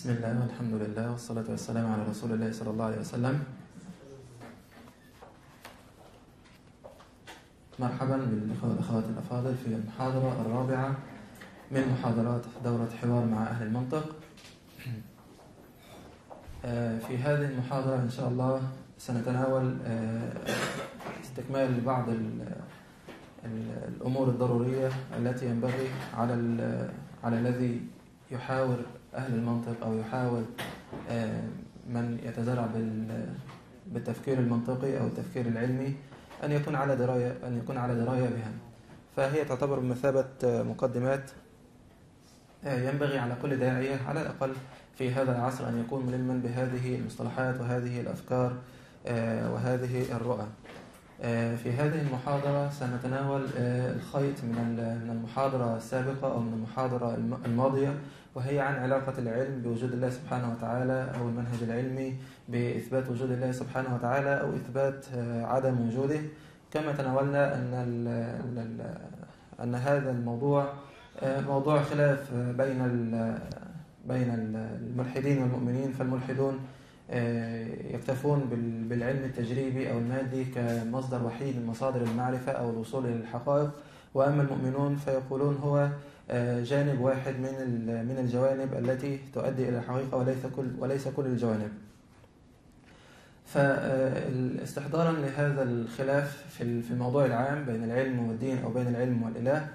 بسم الله والحمد لله والصلاة والسلام على رسول الله صلى الله عليه وسلم. مرحبا بالإخوة والأخوات الأفاضل في المحاضرة الرابعة من محاضرات دورة حوار مع أهل المنطق. في هذه المحاضرة إن شاء الله سنتناول استكمال بعض الأمور الضرورية التي ينبغي على على الذي يحاور أهل المنطق أو يحاول من يتزرع بالتفكير المنطقي أو التفكير العلمي أن يكون على دراية أن يكون على دراية بها فهي تعتبر بمثابة مقدمات ينبغي على كل داعية على الأقل في هذا العصر أن يكون ملما بهذه المصطلحات وهذه الأفكار وهذه الرؤى. في هذه المحاضرة سنتناول الخيط من المحاضرة السابقة أو من المحاضرة الماضية وهي عن علاقة العلم بوجود الله سبحانه وتعالى أو المنهج العلمي بإثبات وجود الله سبحانه وتعالى أو إثبات عدم وجوده. كما تناولنا أن أن هذا الموضوع موضوع خلاف بين بين الملحدين والمؤمنين. فالملحدون يكتفون بالعلم التجريبي أو المادي كمصدر وحيد من مصادر المعرفة أو الوصول إلى الحقائق. وأما المؤمنون فيقولون هو جانب واحد من من الجوانب التي تؤدي إلى الحقيقة وليس كل وليس كل الجوانب. فاستحضارا لهذا الخلاف في الموضوع العام بين العلم والدين أو بين العلم والإله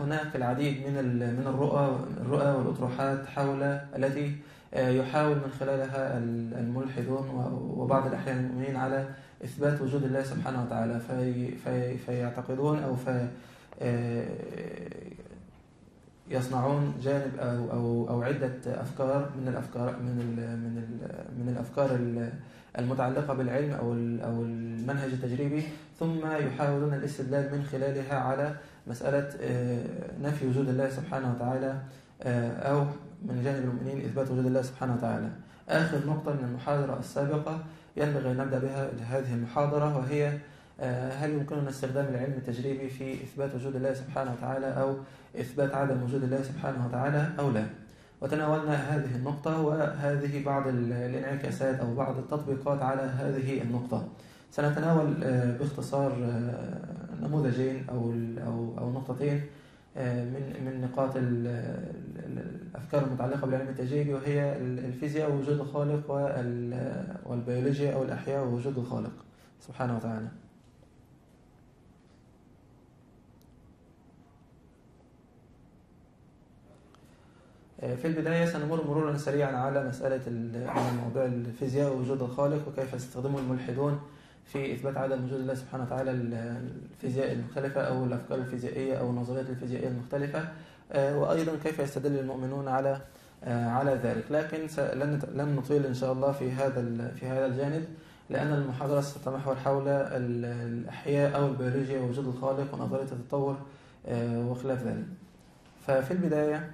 هناك العديد من من الرؤى الرؤى والأطروحات حول التي يحاول من خلالها الملحدون وبعض الأحيان المؤمنين على إثبات وجود الله سبحانه وتعالى في في فيعتقدون أو في يصنعون جانب أو أو أو عدة أفكار من الأفكار من ال من ال من الأفكار المتعلقة بالعلم أو أو المنهج التجريبي ثم يحاولون الاستدلال من خلالها على مسألة نفي وجود الله سبحانه وتعالى أو من جانب المؤمنين إثبات وجود الله سبحانه وتعالى. آخر نقطة من المحاضرة السابقة ينبغي أن نبدأ بها لهذه المحاضرة وهي هل يمكننا استخدام العلم التجريبي في إثبات وجود الله سبحانه وتعالى أو إثبات عدم وجود الله سبحانه وتعالى أو لا وتناولنا هذه النقطة وهذه بعض الانعكاسات أو بعض التطبيقات على هذه النقطة سنتناول باختصار نموذجين أو أو أو نقطتين من من نقاط الأفكار المتعلقة بالعلم التجريبي وهي الفيزياء ووجود الخالق والبيولوجيا أو الأحياء ووجود الخالق سبحانه وتعالى. في البداية سنمر مرورا سريعا على مسألة موضوع الفيزياء ووجود الخالق وكيف يستخدمه الملحدون في إثبات عدم وجود الله سبحانه وتعالى الفيزياء المختلفة أو الأفكار الفيزيائية أو النظريات الفيزيائية المختلفة. وأيضا كيف يستدل المؤمنون على على ذلك. لكن لن لن نطيل إن شاء الله في هذا في هذا الجانب لأن المحاضرة ستتمحور حول الأحياء أو البيولوجيا ووجود الخالق ونظرية التطور وخلاف ذلك. ففي البداية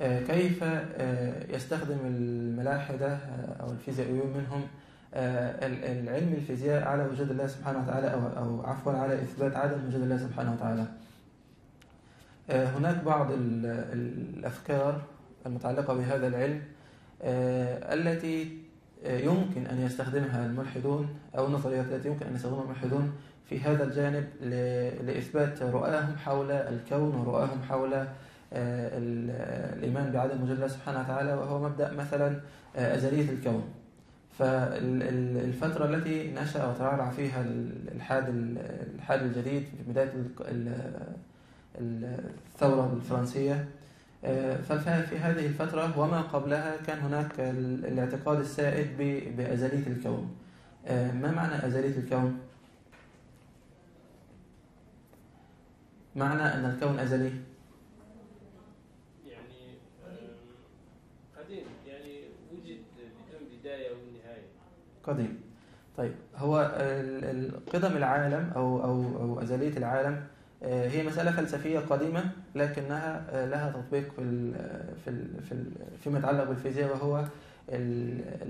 كيف يستخدم الملاحدة أو الفيزيائيون منهم العلم الفيزياء على وجود الله سبحانه وتعالى أو, أو عفوا على إثبات عدم وجود الله سبحانه وتعالى. هناك بعض الأفكار المتعلقة بهذا العلم التي يمكن أن يستخدمها الملحدون أو النظريات التي يمكن أن يستخدمها الملحدون في هذا الجانب لإثبات رؤاهم حول الكون ورؤاهم حول الإيمان بعدم وجود الله سبحانه وتعالى وهو مبدأ مثلا أزلية الكون. فالفترة التي نشأ وترعرع فيها الحاد الحاد الجديد في بداية الثورة الفرنسية ففي هذه الفترة وما قبلها كان هناك الاعتقاد السائد بأزلية الكون. ما معنى أزلية الكون؟ معنى أن الكون أزلي. قديم. طيب هو قدم العالم أو, أو, أو أزلية العالم هي مسألة فلسفية قديمة لكنها لها تطبيق في في في فيما يتعلق بالفيزياء وهو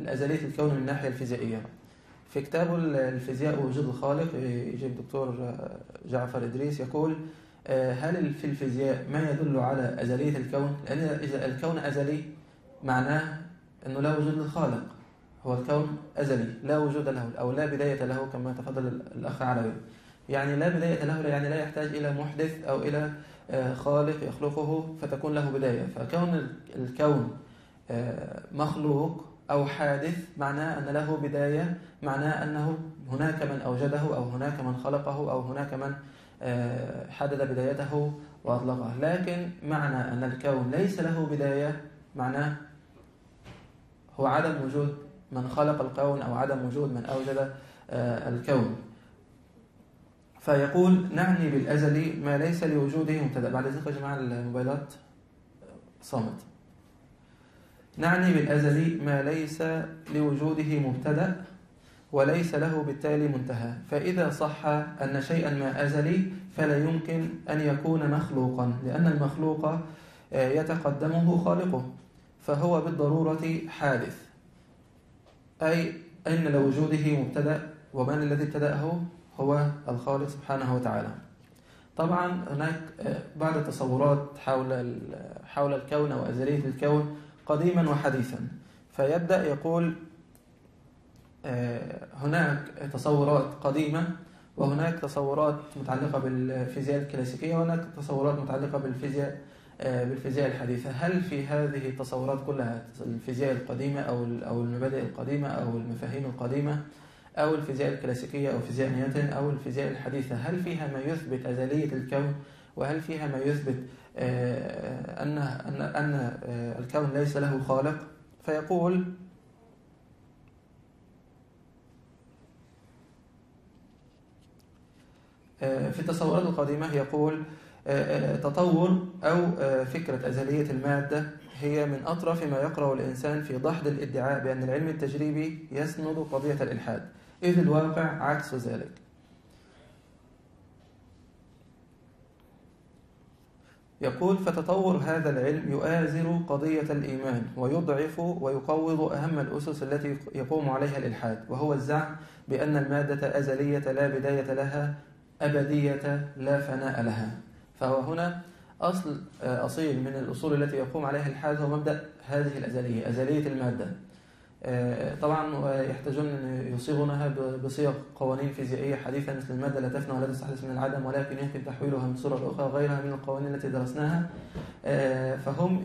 أزلية الكون من الناحية الفيزيائية. في كتابه الفيزياء ووجود الخالق يجيب الدكتور جعفر إدريس يقول هل في الفيزياء ما يدل على أزلية الكون؟ لأن إذا الكون أزلي معناه أنه لا وجود للخالق. هو الكون أزلي لا وجود له أو لا بداية له كما تفضل الأخ علوي. يعني لا بداية له يعني لا يحتاج إلى محدث أو إلى خالق يخلقه فتكون له بداية. فكون الكون مخلوق أو حادث معناه أن له بداية معناه أنه هناك من أوجده أو هناك من خلقه أو هناك من حدد بدايته وأطلقه. لكن معنى أن الكون ليس له بداية معناه هو عدم وجود من خلق الكون أو عدم وجود من أوجد الكون. فيقول نعني بالأزلي ما ليس لوجوده مبتدأ. بعد ذلك يا جماعة الموبايلات صامت. نعني بالأزلي ما ليس لوجوده مبتدأ وليس له بالتالي منتهى. فإذا صح أن شيئا ما أزلي فلا يمكن أن يكون مخلوقا لأن المخلوق يتقدمه خالقه فهو بالضرورة حادث. أي أن لوجوده مبتدأ ومن الذي ابتدأه هو الخالق سبحانه وتعالى. طبعا هناك بعض التصورات حول حول الكون أو أزلية الكون قديما وحديثا. فيبدأ يقول هناك تصورات قديمة وهناك تصورات متعلقة بالفيزياء الكلاسيكية وهناك تصورات متعلقة بالفيزياء بالفيزياء الحديثة. هل في هذه التصورات كلها الفيزياء القديمة أو أو المبادئ القديمة أو المفاهيم القديمة أو الفيزياء الكلاسيكية أو فيزياء نيوتن أو الفيزياء الحديثة هل فيها ما يثبت أزلية الكون وهل فيها ما يثبت أن أن أن الكون ليس له خالق؟ فيقول في التصورات القديمة يقول تطور أو فكرة أزلية المادة هي من أطرف ما يقرأ الإنسان في دحض الإدعاء بأن العلم التجريبي يسند قضية الإلحاد. إذ الواقع عكس ذلك. يقول فتطور هذا العلم يؤازر قضية الإيمان ويضعف ويقوض أهم الأسس التي يقوم عليها الإلحاد وهو الزعم بأن المادة أزلية لا بداية لها أبدية لا فناء لها. فهو هنا أصل أصيل من الأصول التي يقوم عليها الحاد هو مبدأ هذه الأزلية أزلية المادة. طبعا يحتاجون أن يصيغونها بصيغ قوانين فيزيائية حديثة مثل المادة لا تفنى ولا تستحدث من العدم ولكن يمكن تحويلها من صورة أخرى غيرها من القوانين التي درسناها. فهم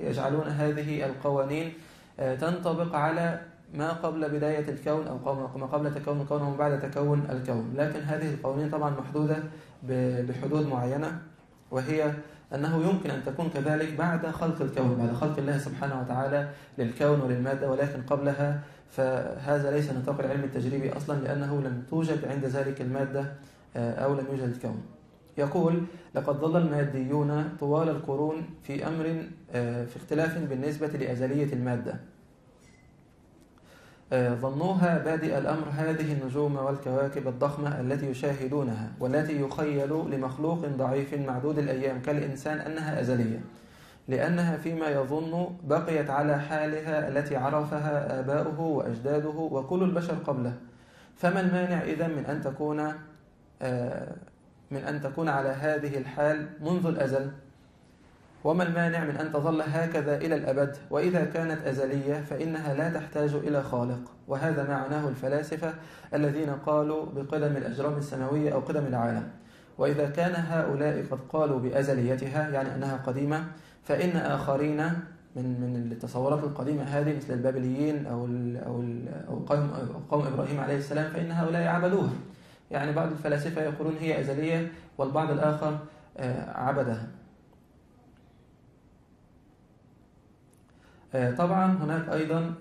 يجعلون هذه القوانين تنطبق على ما قبل بداية الكون أو ما قبل تكون الكون وما بعد تكون الكون. لكن هذه القوانين طبعا محدودة بحدود معينة وهي أنه يمكن أن تكون كذلك بعد خلق الكون بعد خلق الله سبحانه وتعالى للكون وللمادة ولكن قبلها فهذا ليس نطاق العلم التجريبي أصلا لأنه لم توجد عند ذلك المادة أو لم يوجد الكون. يقول لقد ظل الماديون طوال القرون في أمر في اختلاف بالنسبة لأزلية المادة. ظنوها بادئ الأمر هذه النجوم والكواكب الضخمة التي يشاهدونها والتي يخيل لمخلوق ضعيف معدود الأيام كالإنسان أنها أزلية لأنها فيما يظن بقيت على حالها التي عرفها آباؤه وأجداده وكل البشر قبله. فما المانع إذا من أن تكون من أن تكون على هذه الحال منذ الأزل؟ وما المانع من أن تظل هكذا إلى الأبد وإذا كانت أزلية فإنها لا تحتاج إلى خالق. وهذا معناه الفلاسفة الذين قالوا بقدم الأجرام السماوية أو قدم العالم. وإذا كان هؤلاء قد قالوا بأزليتها يعني أنها قديمة فإن آخرين من من التصورات القديمة هذه مثل البابليين أو ال أو ال أو قوم قوم إبراهيم عليه السلام فإن هؤلاء عبدوها. يعني بعض الفلاسفة يقولون هي أزلية والبعض الآخر عبدها. طبعا هناك أيضا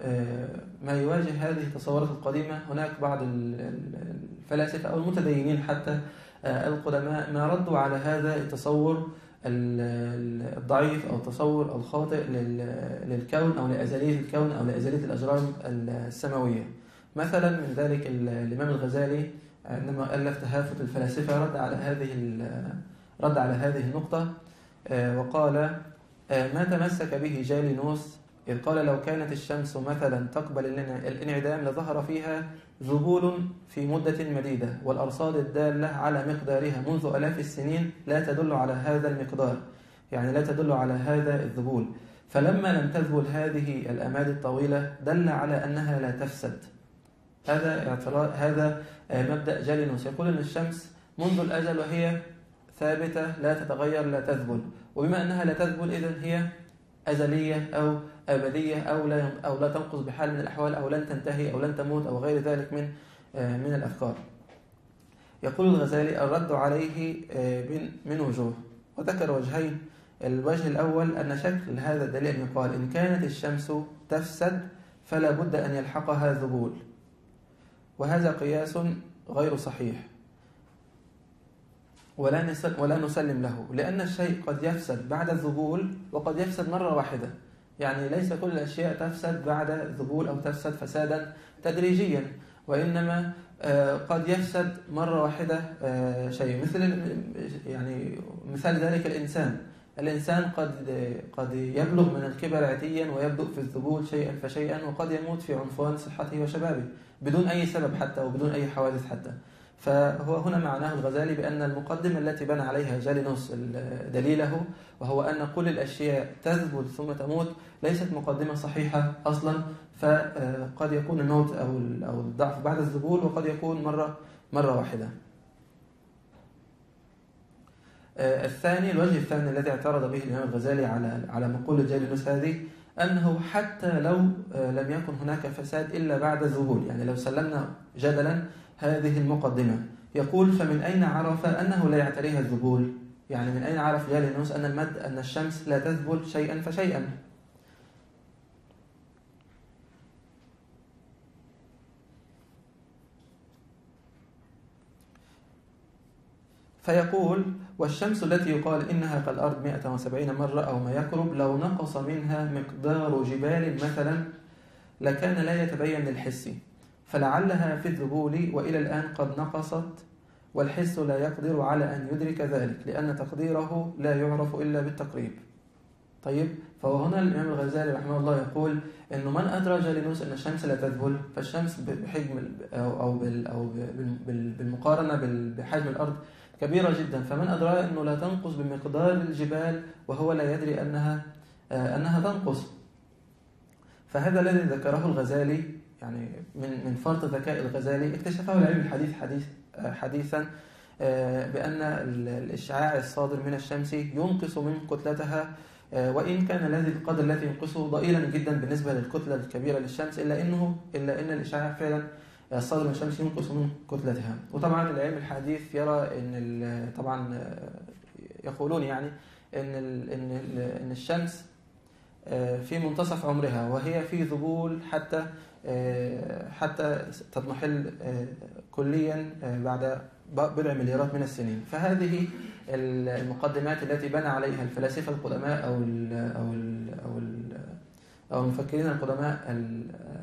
ما يواجه هذه التصورات القديمة هناك بعض الفلاسفة أو المتدينين حتى القدماء ما ردوا على هذا التصور الضعيف أو التصور الخاطئ للكون أو لأزلية الكون أو لأزلية الأجرام السماوية. مثلا من ذلك الإمام الغزالي عندما ألف تهافت الفلاسفة رد على هذه رد على هذه النقطة وقال ما تمسك به جالينوس إذ قال لو كانت الشمس مثلا تقبل الانعدام لظهر فيها ذبول في مدة مديدة والأرصاد الدالة على مقدارها منذ ألاف السنين لا تدل على هذا المقدار يعني لا تدل على هذا الذبول فلما لم تذبل هذه الأماد الطويلة دل على أنها لا تفسد. هذا اعتراض هذا مبدأ جالينوس يقول أن الشمس منذ الأجل وهي ثابتة لا تتغير لا تذبل وبما أنها لا تذبل إذن هي أزلية أو أبدية أو لا أو لا تنقص بحال من الأحوال أو لن تنتهي أو لن تموت أو غير ذلك من من الأفكار. يقول الغزالي الرد عليه من وجوه. وذكر وجهين. الوجه الأول أن شكل هذا الدليل أن يقال إن كانت الشمس تفسد فلا بد أن يلحقها ذبول. وهذا قياس غير صحيح. ولا ولا نسلم له لأن الشيء قد يفسد بعد الذبول وقد يفسد مرة واحدة. يعني ليس كل الأشياء تفسد بعد الذبول أو تفسد فسادا تدريجيا وإنما قد يفسد مرة واحدة شيء. مثل يعني مثال ذلك الإنسان. الإنسان قد قد يبلغ من الكبر عتيا ويبدأ في الذبول شيئا فشيئا وقد يموت في عنفوان صحته وشبابه بدون أي سبب حتى وبدون أي حوادث حتى. فهو هنا معناه الغزالي بأن المقدمة التي بنى عليها جالينوس دليله وهو أن كل الأشياء تذبل ثم تموت ليست مقدمة صحيحة أصلا فقد يكون الموت أو أو الضعف بعد الذبول وقد يكون مرة مرة واحدة. الثاني الوجه الثاني الذي اعترض به الإمام الغزالي على على مقولة جالينوس هذه أنه حتى لو لم يكن هناك فساد إلا بعد الذبول يعني لو سلمنا جدلا هذه المقدمة. يقول فمن أين عرف أنه لا يعتريها الذبول؟ يعني من أين عرف جالينوس أن المد أن الشمس لا تذبل شيئا فشيئا؟ فيقول والشمس التي يقال إنها كالأرض 170 مرة أو ما يقرب لو نقص منها مقدار جبال مثلا لكان لا يتبين للحسي فلعلها في الذبول وإلى الآن قد نقصت والحس لا يقدر على أن يدرك ذلك لأن تقديره لا يعرف إلا بالتقريب. طيب فهو هنا الإمام الغزالي رحمه الله يقول إنه من أدرى جالينوس أن الشمس لا تذبل؟ فالشمس بحجم أو أو بالمقارنة بحجم الأرض كبيرة جدا. فمن أدرى أنه لا تنقص بمقدار الجبال وهو لا يدري أنها أنها تنقص. فهذا الذي ذكره الغزالي يعني من من فرط ذكاء الغزالي اكتشفه العلم الحديث حديث حديثا بأن الإشعاع الصادر من الشمس ينقص من كتلتها وإن كان الذي القدر الذي ينقصه ضئيلا جدا بالنسبة للكتلة الكبيرة للشمس إلا إنه إلا إن الإشعاع فعلا الصادر من الشمس ينقص من كتلتها. وطبعا العلم الحديث يرى إن طبعا يقولون يعني إن إن إن الشمس في منتصف عمرها وهي في ذبول حتى حتى تضمحل كليا بعد بضع مليارات من السنين. فهذه المقدمات التي بنى عليها الفلاسفة القدماء أو ال أو ال أو ال أو المفكرين القدماء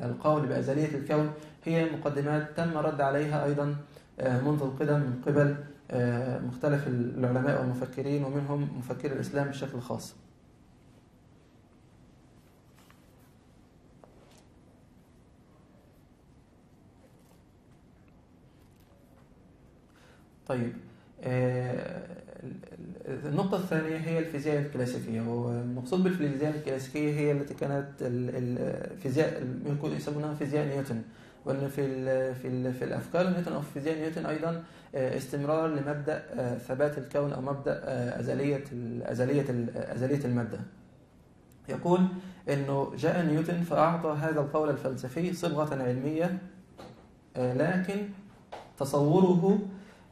القول بأزلية الكون هي مقدمات تم رد عليها أيضا منذ القدم من قبل مختلف العلماء والمفكرين ومنهم مفكر الإسلام بشكل خاص. طيب النقطة الثانية هي الفيزياء الكلاسيكية والمقصود بالفيزياء الكلاسيكية هي التي كانت الفيزياء يسمونها فيزياء نيوتن وأن في ال في ال في الأفكار نيوتن أو في فيزياء نيوتن أيضا استمرار لمبدأ ثبات الكون أو مبدأ أزلية أزلية أزلية المادة. يقول إنه جاء نيوتن فأعطى هذا القول الفلسفي صبغة علمية لكن تصوره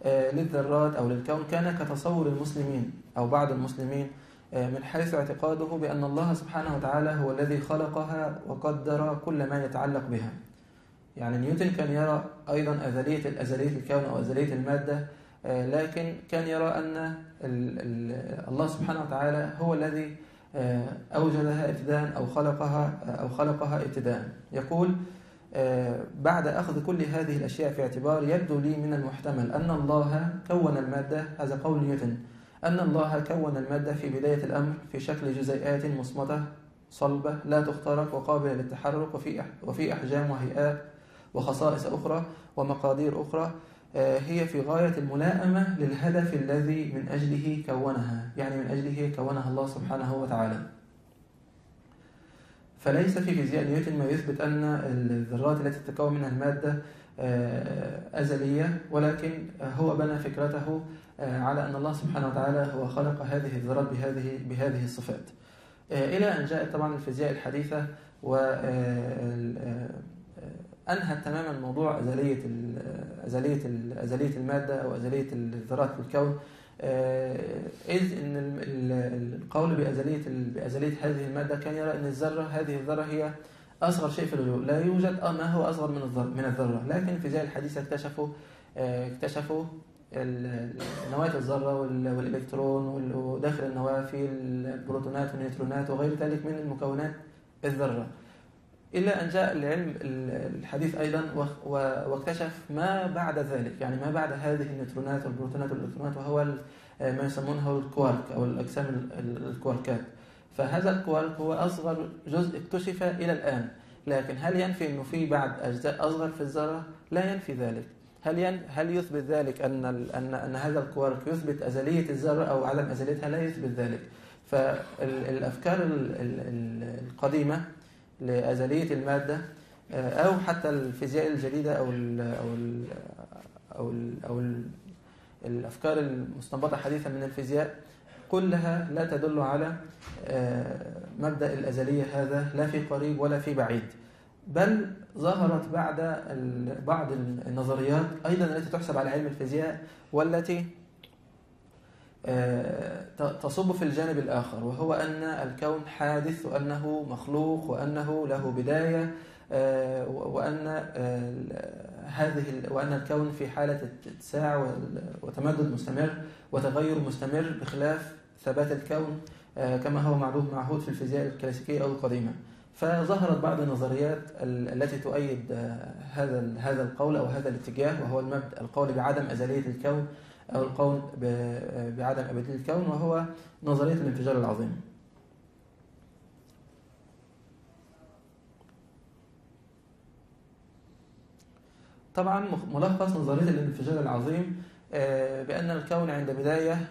للذرات أو للكون كان كتصور المسلمين أو بعض المسلمين من حيث اعتقاده بأن الله سبحانه وتعالى هو الذي خلقها وقدر كل ما يتعلق بها. يعني نيوتن كان يرى أيضا أزلية أزلية الكون أو أزلية المادة لكن كان يرى أن الله سبحانه وتعالى هو الذي أوجدها ابتداء أو خلقها أو خلقها ابتداء يقول بعد أخذ كل هذه الأشياء في اعتبار يبدو لي من المحتمل أن الله كون المادة هذا قول نيوتن أن الله كون المادة في بداية الأمر في شكل جزيئات مصمتة صلبة لا تخترق وقابلة للتحرك وفي وفي أحجام وهيئات وخصائص أخرى ومقادير أخرى هي في غاية الملائمة للهدف الذي من أجله كونها يعني من أجله كونها الله سبحانه وتعالى. فليس في فيزياء نيوتن ما يثبت أن الذرات التي تتكون منها المادة أزلية ولكن هو بنى فكرته على أن الله سبحانه وتعالى هو خلق هذه الذرات بهذه بهذه الصفات. إلى أن جاءت طبعا الفيزياء الحديثة و أنهت تماما موضوع أزلية أزلية أزلية المادة أو أزلية الذرات في الكون. إذ أن القول بأزلية بأزلية هذه المادة كان يرى أن الذرة هذه الذرة هي أصغر شيء في الوجود لا يوجد ما هو أصغر من الذرة من الذرة. لكن الفيزياء الحديثة اكتشفوا اكتشفوا نواة الذرة والإلكترون وداخل النواة في البروتونات والنيوترونات وغير ذلك من المكونات الذرة. إلى أن جاء العلم الحديث أيضا واكتشف ما بعد ذلك يعني ما بعد هذه النيوترونات والبروتونات والإلكترونات وهو ما يسمونه الكوارك أو الأجسام الكواركات فهذا الكوارك هو أصغر جزء اكتشف إلى الآن لكن هل ينفي أنه في بعد أجزاء أصغر في الذرة؟ لا ينفي ذلك هل ين... هل يثبت ذلك أن أن أن هذا الكوارك يثبت أزلية الذرة أو عدم أزليتها؟ لا يثبت ذلك فالأفكار القديمة لأزلية المادة أو حتى الفيزياء الجديدة أو ال أو ال أو ال أو ال الأفكار المستنبطة حديثا من الفيزياء كلها لا تدل على مبدأ الأزلية هذا لا في قريب ولا في بعيد. بل ظهرت بعد بعض النظريات أيضا التي تحسب على علم الفيزياء والتي تصب في الجانب الآخر وهو أن الكون حادث وأنه مخلوق وأنه له بداية وأن هذه وأن الكون في حالة اتساع وتمدد مستمر وتغير مستمر بخلاف ثبات الكون كما هو معروف معهود في الفيزياء الكلاسيكية أو القديمة. فظهرت بعض النظريات التي تؤيد هذا هذا القول أو هذا الاتجاه وهو المبدأ القول بعدم أزلية الكون أو القول بعدم أبدية الكون وهو نظرية الانفجار العظيم. طبعا ملخص نظرية الانفجار العظيم بأن الكون عند بداية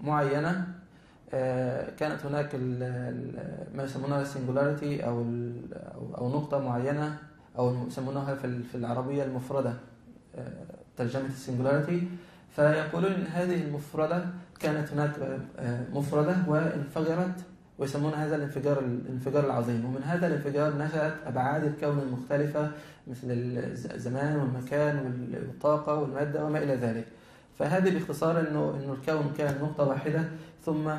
معينة كانت هناك ما يسمونها ال singularity أو أو نقطة معينة أو يسمونها في العربية المفردة ترجمة ال singularity فيقولون إن هذه المفردة كانت هناك مفردة وانفجرت ويسمون هذا الانفجار الانفجار العظيم. ومن هذا الانفجار نشأت أبعاد الكون المختلفة مثل الزمان والمكان والطاقة والمادة وما إلى ذلك. فهذه باختصار إنه إنه الكون كان نقطة واحدة ثم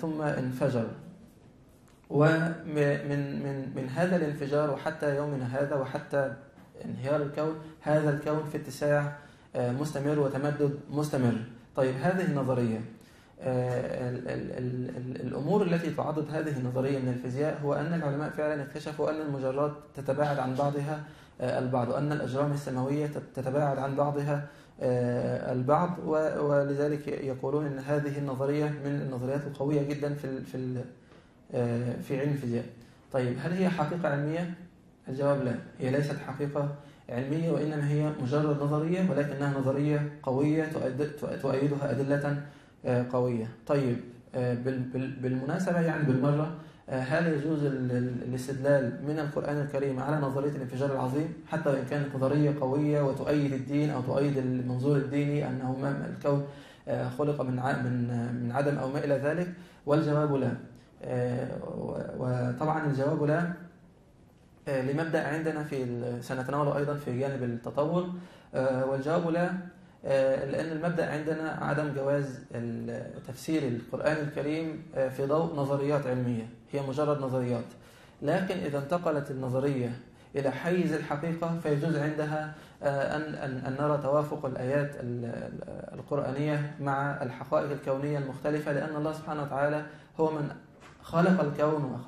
ثم انفجر. ومن من من هذا الانفجار وحتى يومنا هذا وحتى انهيار الكون هذا الكون في اتساع مستمر وتمدد مستمر. طيب هذه النظرية ال ال ال الأمور التي تعضد هذه النظرية من الفيزياء هو أن العلماء فعلا اكتشفوا أن المجرات تتباعد عن بعضها البعض وأن الأجرام السماوية تتباعد عن بعضها البعض ولذلك يقولون أن هذه النظرية من النظريات القوية جدا في في في علم الفيزياء. طيب هل هي حقيقة علمية؟ الجواب لا. هي ليست حقيقة. علمية وإنما هي مجرد نظرية ولكنها نظرية قوية تؤيدها أدلة قوية. طيب بالمناسبة يعني بالمرة هل يجوز الاستدلال من القرآن الكريم على نظرية الانفجار العظيم؟ حتى وإن كانت نظرية قوية وتؤيد الدين أو تؤيد المنظور الديني أنه الكون خلق من من من عدم أو ما إلى ذلك؟ والجواب لا. وطبعا الجواب لا. لمبدأ عندنا في سنتناوله أيضا في جانب التطور. والجواب لا لأن المبدأ عندنا عدم جواز تفسير القرآن الكريم في ضوء نظريات علمية. هي مجرد نظريات. لكن إذا انتقلت النظرية إلى حيز الحقيقة فيجوز عندها أن, أن نرى توافق الآيات القرآنية مع الحقائق الكونية المختلفة لأن الله سبحانه وتعالى هو من خلق الكون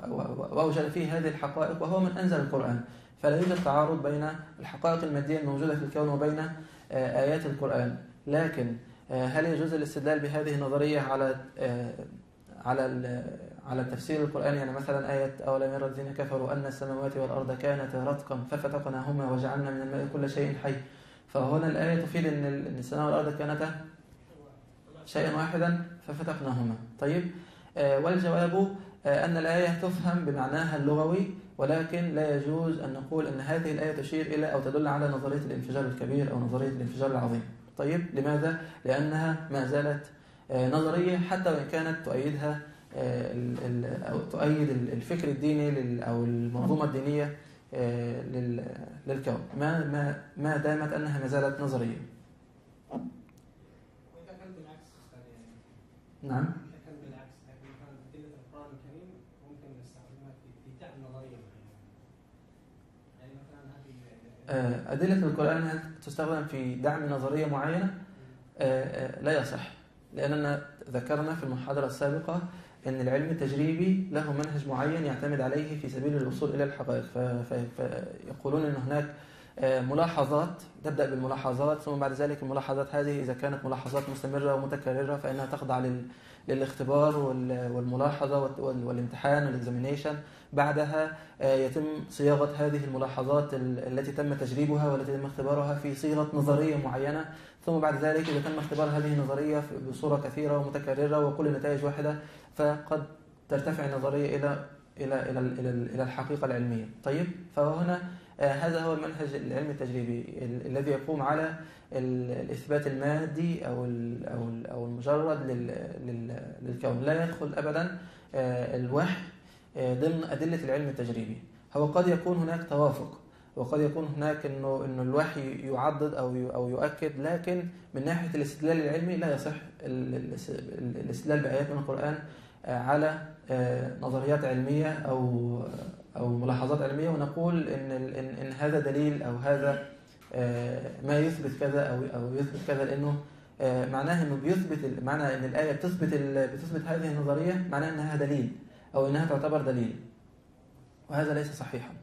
وأوجد فيه هذه الحقائق وهو من أنزل القرآن. فلا يوجد تعارض بين الحقائق المادية الموجودة في الكون وبين آيات القرآن. لكن هل يجوز الاستدلال بهذه النظرية على على على التفسير القرآني يعني مثلا آية أولم يرى الذين كفروا أن السماوات والأرض كانتا رتقا ففتقناهما وجعلنا من الماء كل شيء حي. فهنا الآية تفيد أن السماء والأرض كانتا شيئا واحدا ففتقناهما. طيب آه والجواب آه أن الآية تفهم بمعناها اللغوي ولكن لا يجوز أن نقول أن هذه الآية تشير إلى أو تدل على نظرية الانفجار الكبير أو نظرية الانفجار العظيم. طيب لماذا؟ لأنها ما زالت آه نظرية حتى وإن كانت تؤيدها أو تؤيد الفكر الديني أو المنظومة الدينية للكون. ما ما ما دامت أنها ما زالت نظرية. نعم. أدلة القرآن تستخدم في دعم نظرية معينة لا يصح لأننا ذكرنا في المحاضرة السابقة أن العلم التجريبي له منهج معين يعتمد عليه في سبيل الوصول إلى الحقائق. فيقولون أن هناك ملاحظات تبدأ بالملاحظات ثم بعد ذلك الملاحظات هذه إذا كانت ملاحظات مستمرة ومتكررة فإنها تخضع للاختبار والملاحظة والامتحان والاكزامينيشن بعدها يتم صياغة هذه الملاحظات التي تم تجريبها والتي تم اختبارها في صيغة نظرية معينة. ثم بعد ذلك إذا تم اختبار هذه النظرية بصورة كثيرة ومتكررة وكل نتائج واحدة فقد ترتفع النظرية إلى إلى إلى إلى, الحقيقة العلمية. طيب فهنا هذا هو المنهج العلمي التجريبي الذي يقوم على الإثبات المادي أو أو أو المجرد للكون. لا يدخل أبدا الوحي ضمن أدلة العلم التجريبي. هو قد يكون هناك توافق وقد يكون هناك إنه إنه الوحي يعضد أو أو يؤكد لكن من ناحية الاستدلال العلمي لا يصح الاستدلال بآيات من القرآن على نظريات علمية أو أو ملاحظات علمية ونقول إن إن, هذا دليل أو هذا ما يثبت كذا أو أو يثبت كذا لأنه معناه إنه بيثبت معنى إن الآية بتثبت بتثبت هذه النظرية معناه إنها دليل. أو إنها تعتبر دليل. وهذا ليس صحيحا.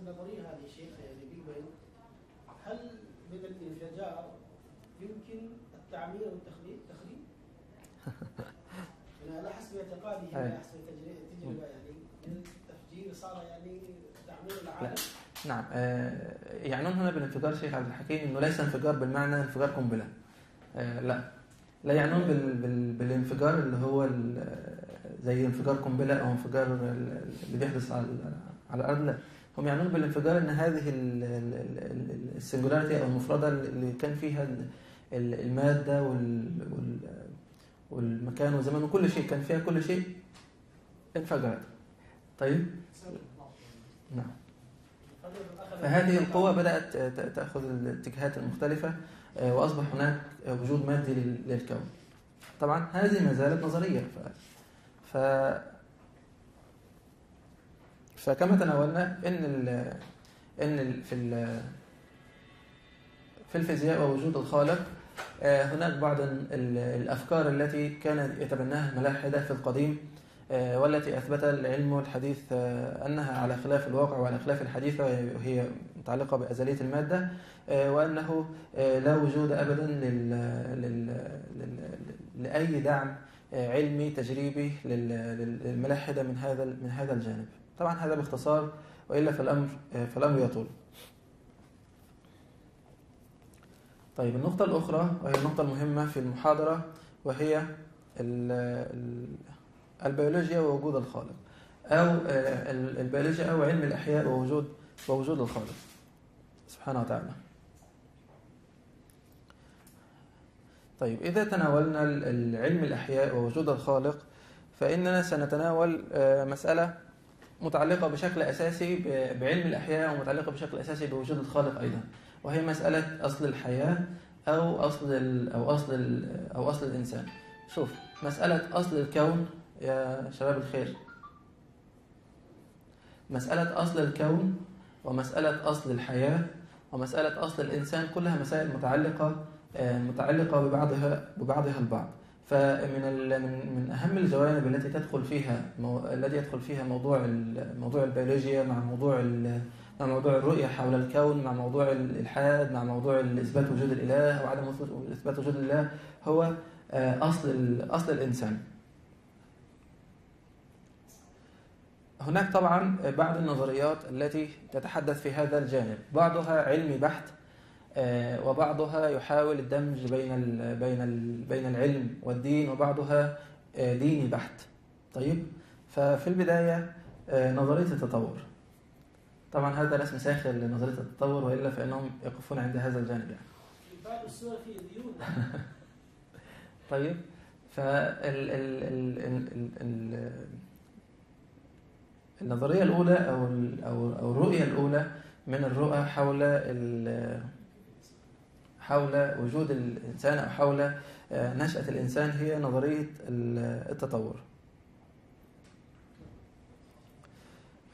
النظرية هذه شيخ بيج بين هل من الانفجار يمكن التعمير والتخريب تخريب؟ يعني على حسب اعتقادي على حسب التجربة يعني من التفجير صار يعني تعمير العالم؟ نعم. يعنون هنا بالانفجار شيخ عبد الحكيم إنه ليس انفجار بالمعنى انفجار قنبلة. لا. لا يعنون بال بال بالانفجار اللي هو زي انفجار قنبلة أو انفجار اللي بيحدث على على الأرض. لا هم يعنون بالانفجار إن هذه السنجولاريتي أو المفردة اللي كان فيها المادة والمكان والزمان وكل شيء كان فيها كل شيء انفجرت. طيب؟ نعم. فهذه القوة بدأت تأخذ الاتجاهات المختلفة وأصبح هناك وجود مادي للكون. طبعا هذه ما زالت نظرية فكما تناولنا إن ال إن ال في ال في الفيزياء ووجود الخالق هناك بعض الأفكار التي كان يتبناها الملاحده في القديم والتي أثبت العلم الحديث أنها على خلاف الواقع وعلى خلاف الحديث وهي متعلقة بأزلية المادة وأنه لا وجود ابدا. لأي دعم علمي تجريبي للملاحدة من هذا من هذا الجانب طبعا هذا باختصار وإلا فالأمر فالأمر يطول. طيب النقطة الأخرى وهي النقطة المهمة في المحاضرة وهي البيولوجيا ووجود الخالق أو البيولوجيا أو علم الأحياء ووجود ووجود الخالق سبحانه وتعالى. طيب إذا تناولنا العلم الأحياء ووجود الخالق فإننا سنتناول مسألة متعلقة بشكل أساسي بعلم الأحياء ومتعلقة بشكل أساسي بوجود الخالق أيضا وهي مسألة أصل الحياة أو أصل ال أو أصل ال أو أصل الإنسان. شوف مسألة أصل الكون يا شباب الخير. مسألة أصل الكون ومسألة أصل الحياة ومسألة أصل الإنسان كلها مسائل متعلقة متعلقة ببعضها ببعضها البعض فمن من من أهم الجوانب التي تدخل فيها. الذي يدخل فيها موضوع موضوع البيولوجيا مع موضوع مع موضوع الرؤية حول الكون مع موضوع الالحاد مع موضوع إثبات وجود الإله وعدم اثبات وجود الإله هو أصل أصل الإنسان هناك طبعا بعض النظريات التي تتحدث في هذا الجانب بعضها علمي بحت آه، وبعضها يحاول الدمج بين بين بين العلم والدين وبعضها آه، ديني بحت. طيب؟ ففي البداية آه، نظرية التطور. طبعا هذا رسم ساخر لنظرية التطور وإلا فإنهم يقفون عند هذا الجانب يعني. بعض في ديون طيب؟ فال ال ال ال ال ال النظرية الأولى أو أو أو الرؤية الأولى من الرؤى حول ال حول وجود الإنسان أو حول آه، نشأة الإنسان هي نظرية ال- التطور.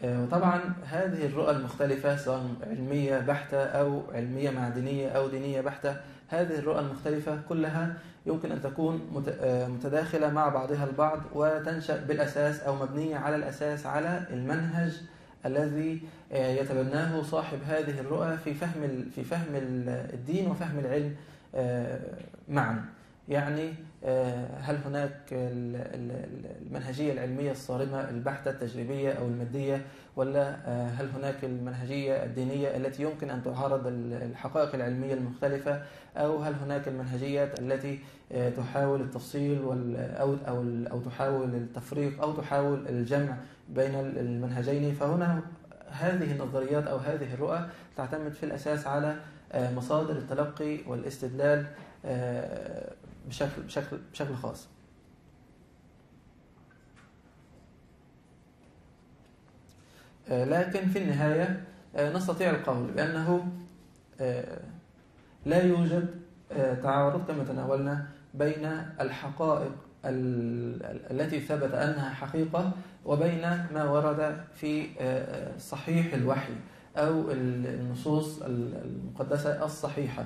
آه، وطبعا هذه الرؤى المختلفة سواء علمية بحتة أو علمية معدنية أو دينية بحتة هذه الرؤى المختلفة كلها يمكن أن تكون آه، متداخلة مع بعضها البعض وتنشأ بالأساس أو مبنية على الأساس على المنهج الذي آه، يتبناه صاحب هذه الرؤى في فهم في فهم ال- الدين وفهم العلم آه، معا. يعني آه، هل هناك ال- ال- ال- المنهجية العلمية الصارمة البحتة التجريبية أو المادية ولا هل هناك المنهجية الدينية التي يمكن أن تعارض ال- الحقائق العلمية المختلفة أو هل هناك المنهجيات التي تحاول التفصيل أو أو تحاول التفريق أو تحاول الجمع بين ال- المنهجين فهنا هذه النظريات أو هذه الرؤى تعتمد في الأساس على آه، مصادر التلقي والاستدلال آه، بشكل بشكل بشكل خاص. آه، لكن في النهاية نستطيع القول بأنه لا يوجد تعارض كما تناولنا بين الحقائق ال- ال- التي ثبت أنها حقيقة وبين ما ورد في آه، صحيح الوحي أو ال- النصوص ال- المقدسة الصحيحة.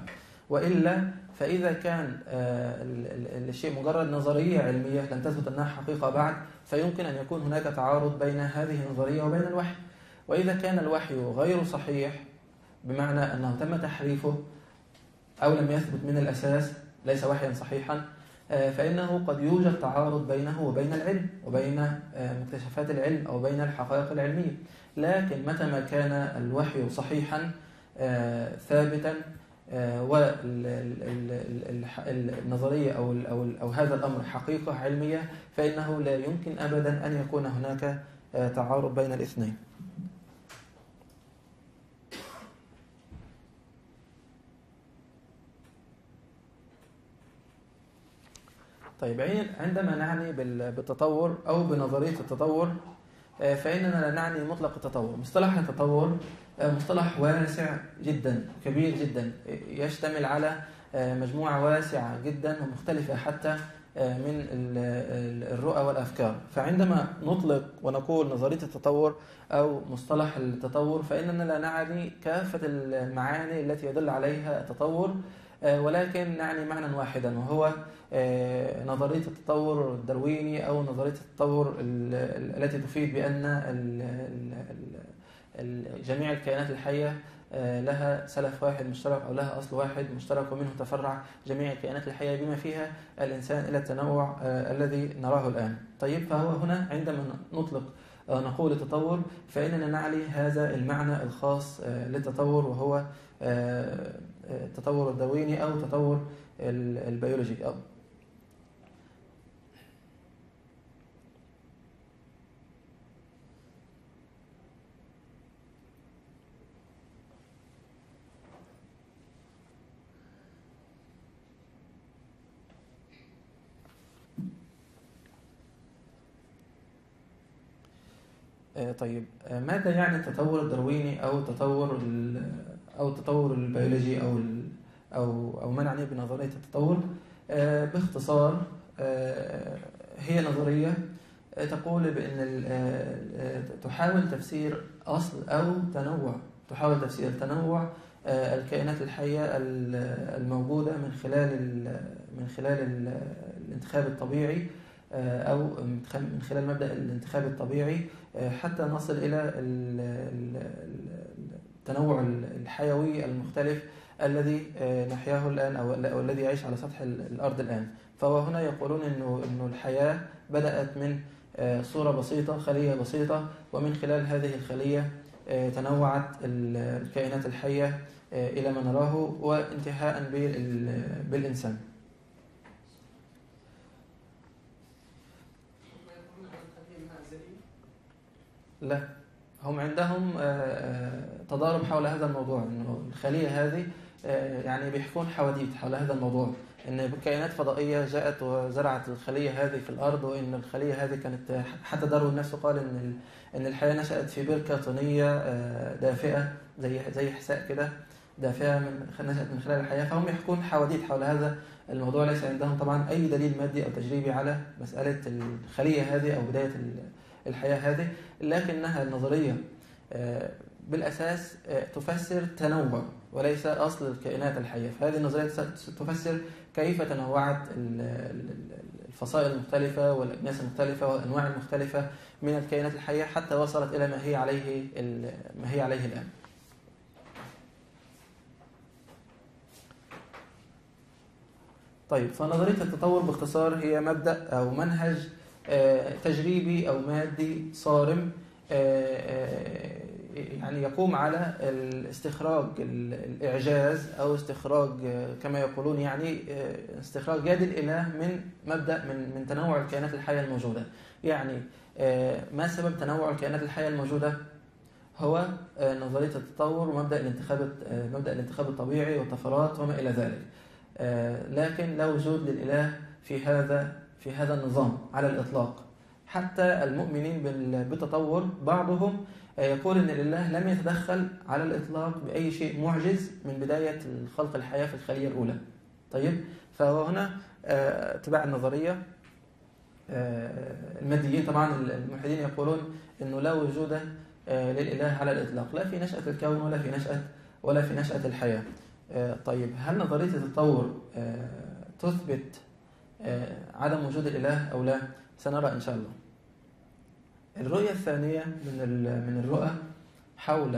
وإلا فإذا كان آه، ال- ال- الشيء مجرد نظرية علمية لم تثبت أنها حقيقة بعد فيمكن أن يكون هناك تعارض بين هذه النظرية وبين الوحي. وإذا كان الوحي غير صحيح بمعنى أنه تم تحريفه أو لم يثبت من الأساس ليس وحيا صحيحا آه، فإنه قد يوجد تعارض بينه وبين العلم وبين آه، مكتشفات العلم أو بين الحقائق العلمية. لكن متى ما كان الوحي صحيحا آه، ثابتا والنظرية أو أو أو هذا الأمر حقيقة علمية فإنه لا يمكن أبدا أن يكون هناك آه، تعارض بين الاثنين. طيب عندما نعني بال- بالتطور أو بنظرية التطور آه، فإننا لا نعني مطلق التطور. مصطلح التطور آه، مصطلح واسع جدا كبير جدا يشتمل على آه، مجموعة واسعة جدا ومختلفة حتى آه، من ال- ال- الرؤى والأفكار. فعندما نطلق ونقول نظرية التطور أو مصطلح التطور فإننا لا نعني كافة المعاني التي يدل عليها التطور آه، ولكن نعني معنى واحدا وهو آه، نظرية التطور الدرويني أو نظرية التطور ال- ال- التي تفيد بأن جميع الكائنات الحية آه، لها سلف واحد مشترك أو لها أصل واحد مشترك ومنه تفرع جميع الكائنات الحية بما فيها الإنسان إلى التنوع آه، الذي نراه الآن. طيب فهو هنا عندما نطلق آه، نقول التطور فإننا نعلي هذا المعنى الخاص آه، للتطور وهو آه، آه، التطور الدرويني أو التطور ال- البيولوجي. آه، طيب. آه، ماذا يعني التطور الدرويني أو التطور ال- أو التطور البيولوجي أو أو أو ما نعنيه بنظرية التطور آه، باختصار آه، هي نظرية آه، تقول بأن تحاول تفسير أصل أو تنوع تحاول تفسير تنوع الكائنات الحية ال- الموجودة من خلال ال- من خلال ال- الانتخاب الطبيعي أو من خلال مبدأ الانتخاب الطبيعي حتى نصل إلى ال- ال- ال- التنوع الحيوي المختلف الذي نحياه الآن أو الذي يعيش على سطح ال- الأرض الآن. فهو هنا يقولون إنه إنه الحياة بدأت من آه، صورة بسيطة خلية بسيطة ومن خلال هذه الخلية آه، تنوعت ال- الكائنات الحية آه، إلى ما نراه وانتهاء بال- بالإنسان. لا. هم عندهم آه، آه، تضارب حول هذا الموضوع إنه الخلية هذه آه، يعني بيحكون حواديت حول هذا الموضوع. إن كائنات فضائية جاءت وزرعت الخلية هذه في الأرض وإن الخلية هذه كانت حتى داروين نفسه قال إن إن الحياة نشأت في بركه طينيه دافئة زي زي حساء كده دافئة من نشأت من خلال الحياة. فهم يحكون حواديت حول هذا الموضوع. ليس عندهم طبعا أي دليل مادي أو تجريبي على مسألة الخلية هذه أو بداية ال- الحياة هذه. لكنها النظرية آه، بالأساس آه، تفسر تنوع وليس أصل الكائنات الحية. فهذه النظرية تفسر كيف تنوعت ال- ال- الفصائل المختلفة والأجناس المختلفة والأنواع المختلفة من الكائنات الحية حتى وصلت إلى ما هي عليه ما هي عليه الآن. طيب فنظرية التطور باختصار هي مبدأ أو منهج تجريبي أو مادي صارم آه، آه، يعني يقوم على الاستخراج ال- الإعجاز أو استخراج آه، كما يقولون يعني آه، استخراج يد الإله من مبدأ من من تنوع الكائنات الحية الموجودة. يعني آه، ما سبب تنوع الكائنات الحية الموجودة؟ هو آه، نظرية التطور ومبدأ الانتخاب آه، مبدأ الانتخاب الطبيعي والطفرات وما إلى ذلك. آه، لكن لا وجود للإله في هذا في هذا النظام على الإطلاق. حتى المؤمنين بال- بالتطور بعضهم آه، يقول أن الإله لم يتدخل على الإطلاق بأي شيء معجز من بداية خلق الحياة في الخلية الأولى. طيب فهنا آه، اتباع النظرية آه، الماديين طبعا الملحدين يقولون أنه لا وجود للإله على الإطلاق. لا في نشأة الكون ولا في نشأة ولا في نشأة الحياة. آه، طيب هل نظرية التطور تثبت عدم وجود الإله أو لا سنرى إن شاء الله. الرؤية الثانية من من الرؤى حول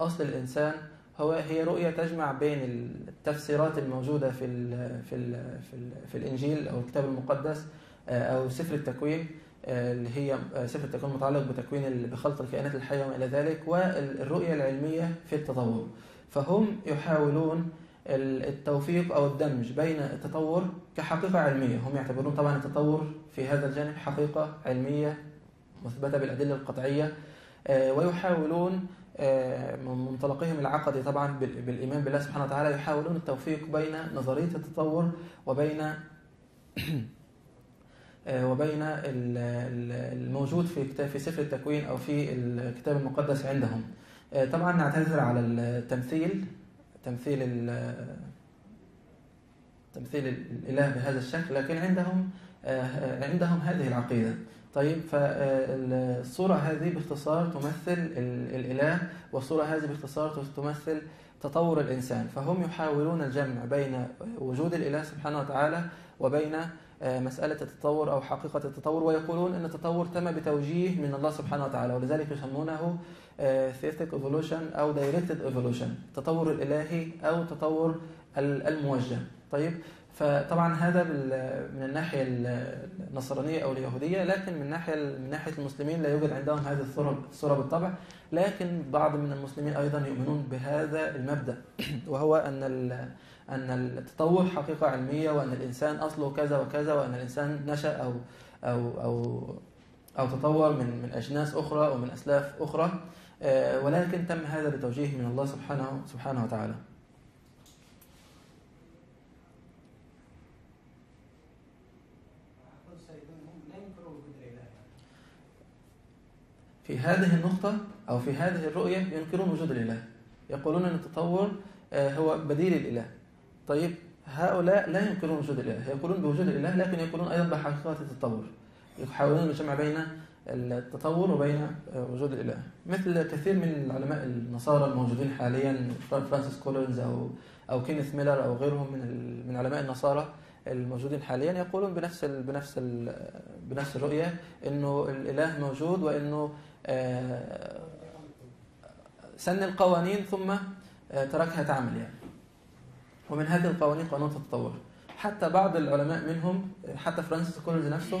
أصل الإنسان هو هي رؤية تجمع بين التفسيرات الموجودة في ال في ال في, ال في الإنجيل أو الكتاب المقدس آه، أو سفر التكوين آه، اللي هي آه، سفر التكوين متعلق بتكوين بخلق الكائنات الحية وما إلى ذلك والرؤية العلمية في التطور. فهم يحاولون التوفيق أو الدمج بين التطور كحقيقة علمية. هم يعتبرون طبعا التطور في هذا الجانب حقيقة علمية مثبتة بالأدلة القطعية آه، ويحاولون آه، من منطلقهم العقدي طبعا بال- بالإيمان بالله سبحانه وتعالى يحاولون التوفيق بين نظرية التطور وبين آه، وبين ال- ال- الموجود في في سفر التكوين أو في الكتاب المقدس عندهم. طبعا نعتذر على التمثيل. تمثيل تمثيل الإله بهذا الشكل لكن عندهم آه، عندهم هذه العقيدة. طيب فالصورة هذه باختصار تمثل ال- الإله والصورة هذه باختصار تمثل تطور الإنسان. فهم يحاولون الجمع بين وجود الإله سبحانه وتعالى وبين آه، مسألة التطور أو حقيقة التطور ويقولون أن التطور تم بتوجيه من الله سبحانه وتعالى ولذلك يسمونه theistic evolution أو directed evolution التطور الإلهي أو تطور ال- الموجه. طيب فطبعا هذا من الناحية النصرانية أو اليهودية لكن من ناحية من ناحية المسلمين لا يوجد عندهم هذه الصورة الصورة بالطبع لكن بعض من المسلمين أيضا يؤمنون بهذا المبدأ وهو أن ال- أن التطور حقيقة علمية وأن الإنسان أصله كذا وكذا وأن الإنسان نشأ أو أو أو أو تطور من من أجناس أخرى أو من أسلاف أخرى. آه، ولكن تم هذا بتوجيه من الله سبحانه سبحانه وتعالى. في هذه النقطة أو في هذه الرؤية ينكرون وجود الإله. يقولون أن التطور آه، هو بديل الإله طيب هؤلاء لا ينكرون وجود الإله. يقولون بوجود الإله لكن يقولون أيضا بحقيقة التطور. يحاولون الجمع بين التطور وبين وجود الإله. مثل كثير من العلماء النصارى الموجودين حاليا فرانسيس كولينز أو أو كينيث ميلر أو غيرهم من من علماء النصارى الموجودين حاليا يقولون بنفس ال بنفس ال بنفس الرؤية إنه الإله موجود وإنه آه، سن القوانين ثم آه، تركها تعمل يعني. ومن هذه القوانين قانون التطور. حتى بعض العلماء منهم حتى فرانسيس كولينز نفسه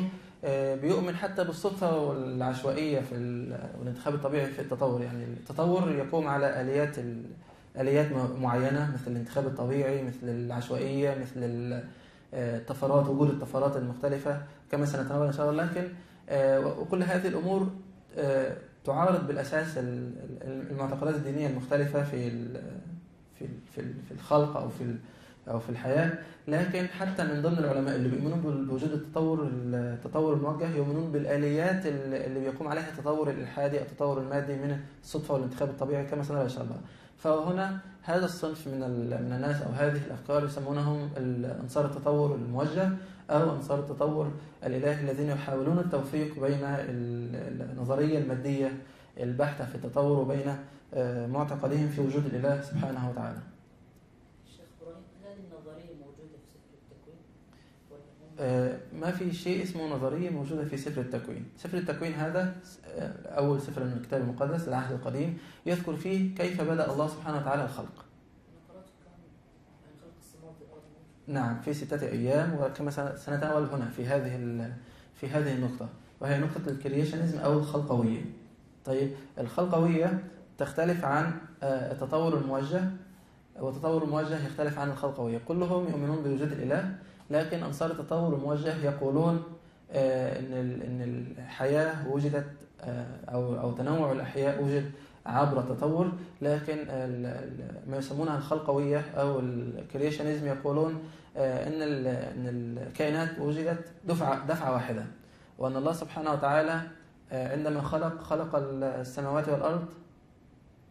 بيؤمن حتى بالصدفة والعشوائية في ال- والانتخاب الطبيعي في التطور. يعني التطور يقوم على آليات آليات معينة مثل الانتخاب الطبيعي مثل العشوائية مثل ال- آه، الطفرات وجود الطفرات المختلفة كما سنتناول إن شاء الله. لكن آه، وكل هذه الأمور آه، تعارض بالأساس ال- ال- المعتقدات الدينية المختلفة في في في ال- في الخلق أو في أو في الحياة لكن حتى من ضمن العلماء اللي بيؤمنون بوجود التطور التطور الموجه يؤمنون بالآليات اللي بيقوم عليها التطور الإلحادي أو التطور المادي من الصدفة والانتخاب الطبيعي كما سنرى إن شاء الله. فهنا هذا الصنف من من الناس أو هذه الأفكار يسمونهم أنصار التطور الموجه أو أنصار التطور الإلهي الذين يحاولون التوفيق بين ال- النظرية المادية البحتة في التطور وبين آه، معتقدهم في وجود الإله سبحانه وتعالى الشيخ إبراهيم هل النظريه موجوده في سفر التكوين؟ ولا هم- آه، ما في شيء اسمه نظرية موجودة في سفر التكوين. سفر التكوين هذا آه، أول سفر من الكتاب المقدس العهد القديم يذكر فيه كيف بدأ الله سبحانه وتعالى الخلق. نعم في ستة أيام وكما سن- سنتناول هنا في هذه في هذه النقطة وهي نقطة الكرييشنزم أو الخلقوية. طيب الخلقوية تختلف عن آه، التطور الموجه والتطور الموجه يختلف عن الخلقوية. كلهم يؤمنون بوجود الإله لكن أنصار التطور الموجه يقولون آه، إن إن الحياة وجدت آه، أو أو تنوع الأحياء وجد عبر التطور لكن ما يسمونها الخلقوية أو ال creationism يقولون آه، إن إن الكائنات وجدت دفعة دفعة واحدة وأن الله سبحانه وتعالى عندما خلق خلق السماوات والأرض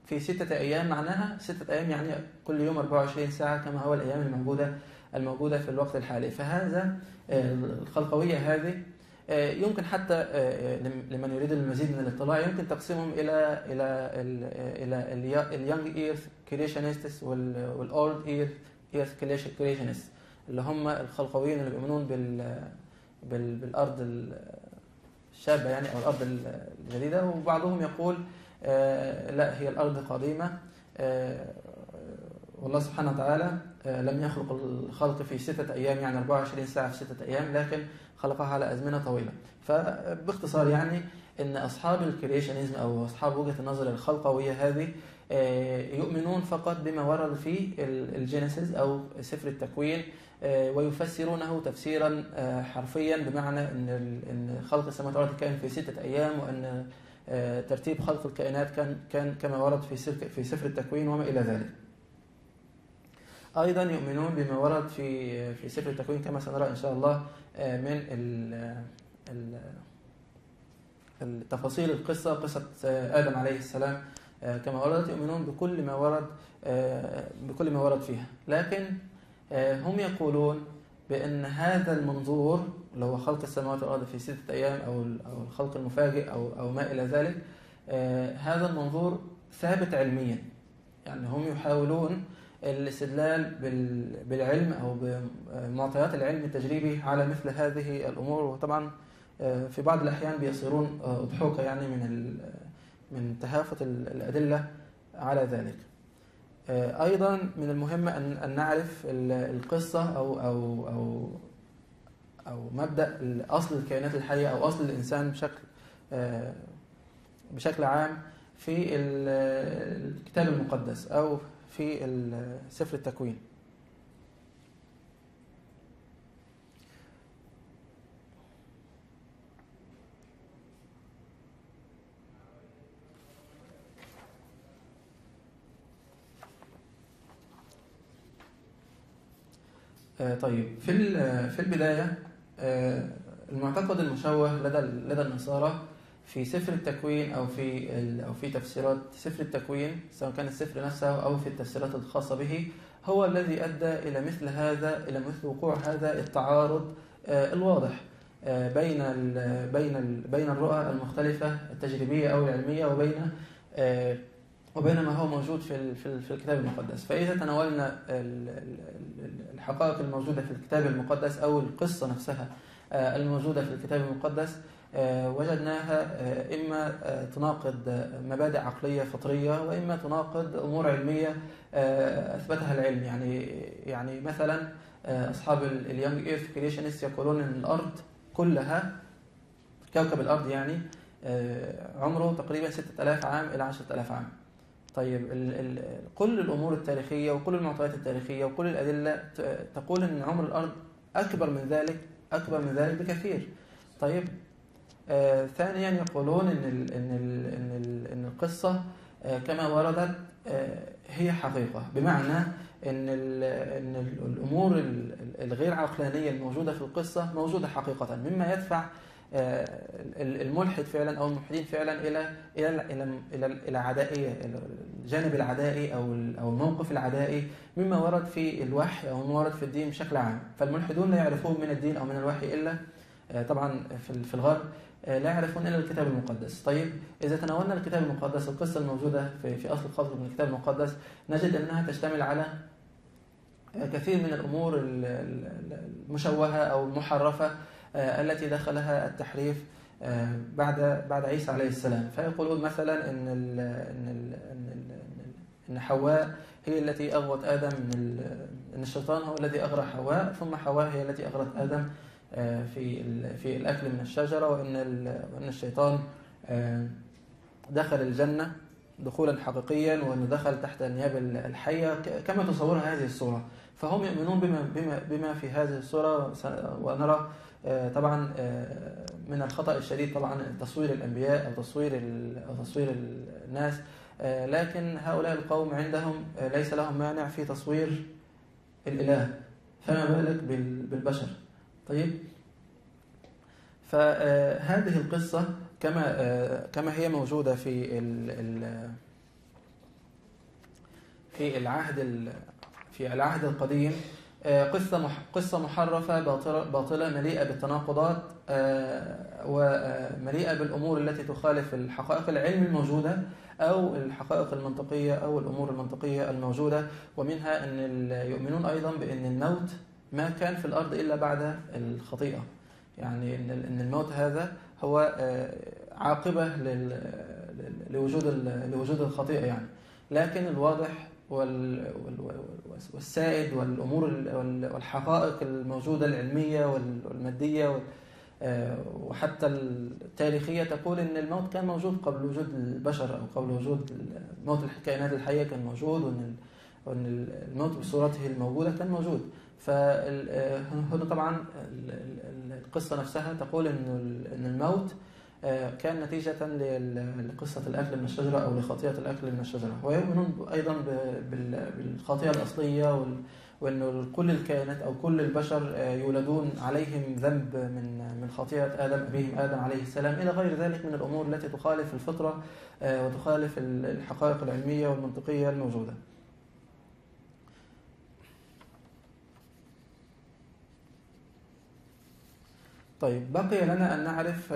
في ستة أيام معناها ستة أيام يعني كل يوم 24 ساعة كما هو الأيام الموجودة. الموجودة في الوقت الحالي. فهذا آه، الخلقوية هذه آه، يمكن حتى آه، لم- لمن يريد المزيد من الاطلاع يمكن تقسيمهم إلى إلى ال- إلى ال young earth creationists وال old earth earth creationist اللي هم الخلقويين اللي بيؤمنون بال بال- بالأرض ال- الشابة يعني أو الأرض الجديدة. وبعضهم يقول لا هي الأرض قديمة. والله سبحانه وتعالى لم يخلق الخلق في ستة أيام يعني 24 ساعة في ستة أيام لكن خلقها على أزمنة طويلة فباختصار يعني أن أصحاب ال creationism أو أصحاب وجهة النظر الخلقوية هذه آه، يؤمنون فقط بما ورد في ال- الجينيسيس أو سفر التكوين آه، ويفسرونه تفسيرا آه، حرفيا بمعنى أن خلق السماوات والأرض كان في ستة أيام وأن آه، ترتيب خلق الكائنات كان كان كما ورد في في سفر التكوين وما إلى ذلك. أيضا يؤمنون بما ورد في في سفر التكوين كما سنرى إن شاء الله آه، من ال- التفاصيل القصة قصة آه، آدم عليه السلام آه، كما وردت يؤمنون بكل ما ورد آه، بكل ما ورد فيها. لكن آه، هم يقولون بأن هذا المنظور اللي هو خلق السماوات والأرض في ستة أيام أو أو الخلق المفاجئ أو أو ما إلى ذلك آه، هذا المنظور ثابت علميا. يعني هم يحاولون الاستدلال بال- بالعلم أو بمعطيات العلم التجريبي على مثل هذه الأمور وطبعا آه، في بعض الأحيان بيصيرون آه، اضحوكه يعني من من تهافت ال- الأدلة على ذلك. آه، أيضا من المهم ان أن نعرف ال- القصة أو أو أو أو مبدأ اصل الكائنات الحية أو أصل الإنسان بشكل بشكل عام في ال- الكتاب المقدس أو في سفر التكوين. آه، طيب في في البداية آه، المعتقد المشوه لدى لدى النصارى في سفر التكوين أو في أو في تفسيرات سفر التكوين سواء كان السفر نفسه أو في التفسيرات الخاصة به هو الذي أدى إلى مثل هذا إلى مثل وقوع هذا التعارض آه، الواضح آه، بين بين بين الرؤى المختلفة التجريبية أو العلمية وبين آه، وبين ما هو موجود في في ال- في الكتاب المقدس. فإذا تناولنا ال- ال- ال- الحقائق الموجودة في الكتاب المقدس أو القصة نفسها الموجودة في الكتاب المقدس وجدناها آه، إما آه، تناقض آه، مبادئ عقلية فطرية وإما تناقض أمور علمية آه، أثبتها العلم. يعني يعني مثلا آه، أصحاب ال young earth creationist يقولون أن الأرض كلها كوكب الأرض يعني آه، عمره تقريبا 6000 عام إلى 10000 عام. طيب كل الأمور التاريخية وكل المعطيات التاريخية وكل الأدلة ت- تقول أن عمر الأرض أكبر من ذلك أكبر من ذلك بكثير. طيب آه ثانيا يقولون إن ال إن ال إن, ال إن القصة آه كما وردت آه هي حقيقة. بمعنى إن إن ال الأمور ال- الغير عقلانية الموجودة في القصة موجودة حقيقة. مما يدفع آه ال- الملحد فعلا أو الملحدين فعلا إلى إلى ال- إلى إلى, عدائيه الجانب العدائي أو أو الموقف العدائي مما ورد في الوحي أو ما ورد في الدين بشكل عام. فالملحدون لا يعرفون من الدين أو من الوحي إلا آه، طبعا في ال- في الغرب آه، لا يعرفون إلا الكتاب المقدس. طيب إذا تناولنا الكتاب المقدس القصة الموجودة في في أصل القصر من الكتاب المقدس نجد أنها تشتمل على آه، كثير من الأمور ال- ال- المشوهة أو المحرفة آه، التي دخلها التحريف آه، بعد بعد عيسى عليه السلام. فيقولون مثلا إن إن إن, إن حواء هي التي أغوت آدم من إن الشيطان هو الذي اغرى حواء ثم حواء هي التي اغرت آدم. آه، في ال- في الأكل من الشجرة وإن ال- وإن الشيطان آه، دخل الجنة دخولا حقيقيا وإنه دخل تحت انياب ال- الحية ك- كما تصورها هذه الصورة. فهم يؤمنون بما بما بما في هذه الصورة. س- ونرى آه، طبعا آه، من الخطأ الشديد طبعا تصوير الأنبياء أو تصوير أو تصوير الناس. آه، لكن هؤلاء القوم عندهم آه، ليس لهم مانع في تصوير الإله. فما بالك بال- بالبشر؟ طيب. فهذه القصة كما كما هي موجودة في ال في العهد ال- في العهد القديم. قصة قصة محرفة باطلة باطلة مليئة بالتناقضات ومليئة بالأمور التي تخالف الحقائق العلم الموجودة أو الحقائق المنطقية أو الأمور المنطقية الموجودة. ومنها أن يؤمنون أيضا بأن الموت ما كان في الأرض إلا بعد الخطيئة. يعني إن إن الموت هذا هو آه، لل- لوجود لوجود الخطيئة يعني. لكن الواضح وال- وال- وال- والسائد والأمور ال- وال- والحقائق الموجودة العلمية وال- والمادية وال- آه، وحتى التاريخية تقول إن الموت كان موجود قبل وجود البشر أو قبل وجود موت الكائنات الحية كان موجود وإن الموت بصورته الموجودة كان موجود. فهنا طبعا ال- ال- القصة نفسها تقول إن الموت آه، كان نتيجة لقصة الأكل من الشجرة أو لخطيئة الأكل من الشجرة. ويؤمنون أيضا بالخطيئة الأصلية وأنه كل الكائنات أو كل البشر آه، يولدون عليهم ذنب من من خطيئة آدم أبيهم آدم عليه السلام. إلى غير ذلك من الأمور التي تخالف الفطرة آه، وتخالف ال- الحقائق العلمية والمنطقية الموجودة. طيب بقي لنا أن نعرف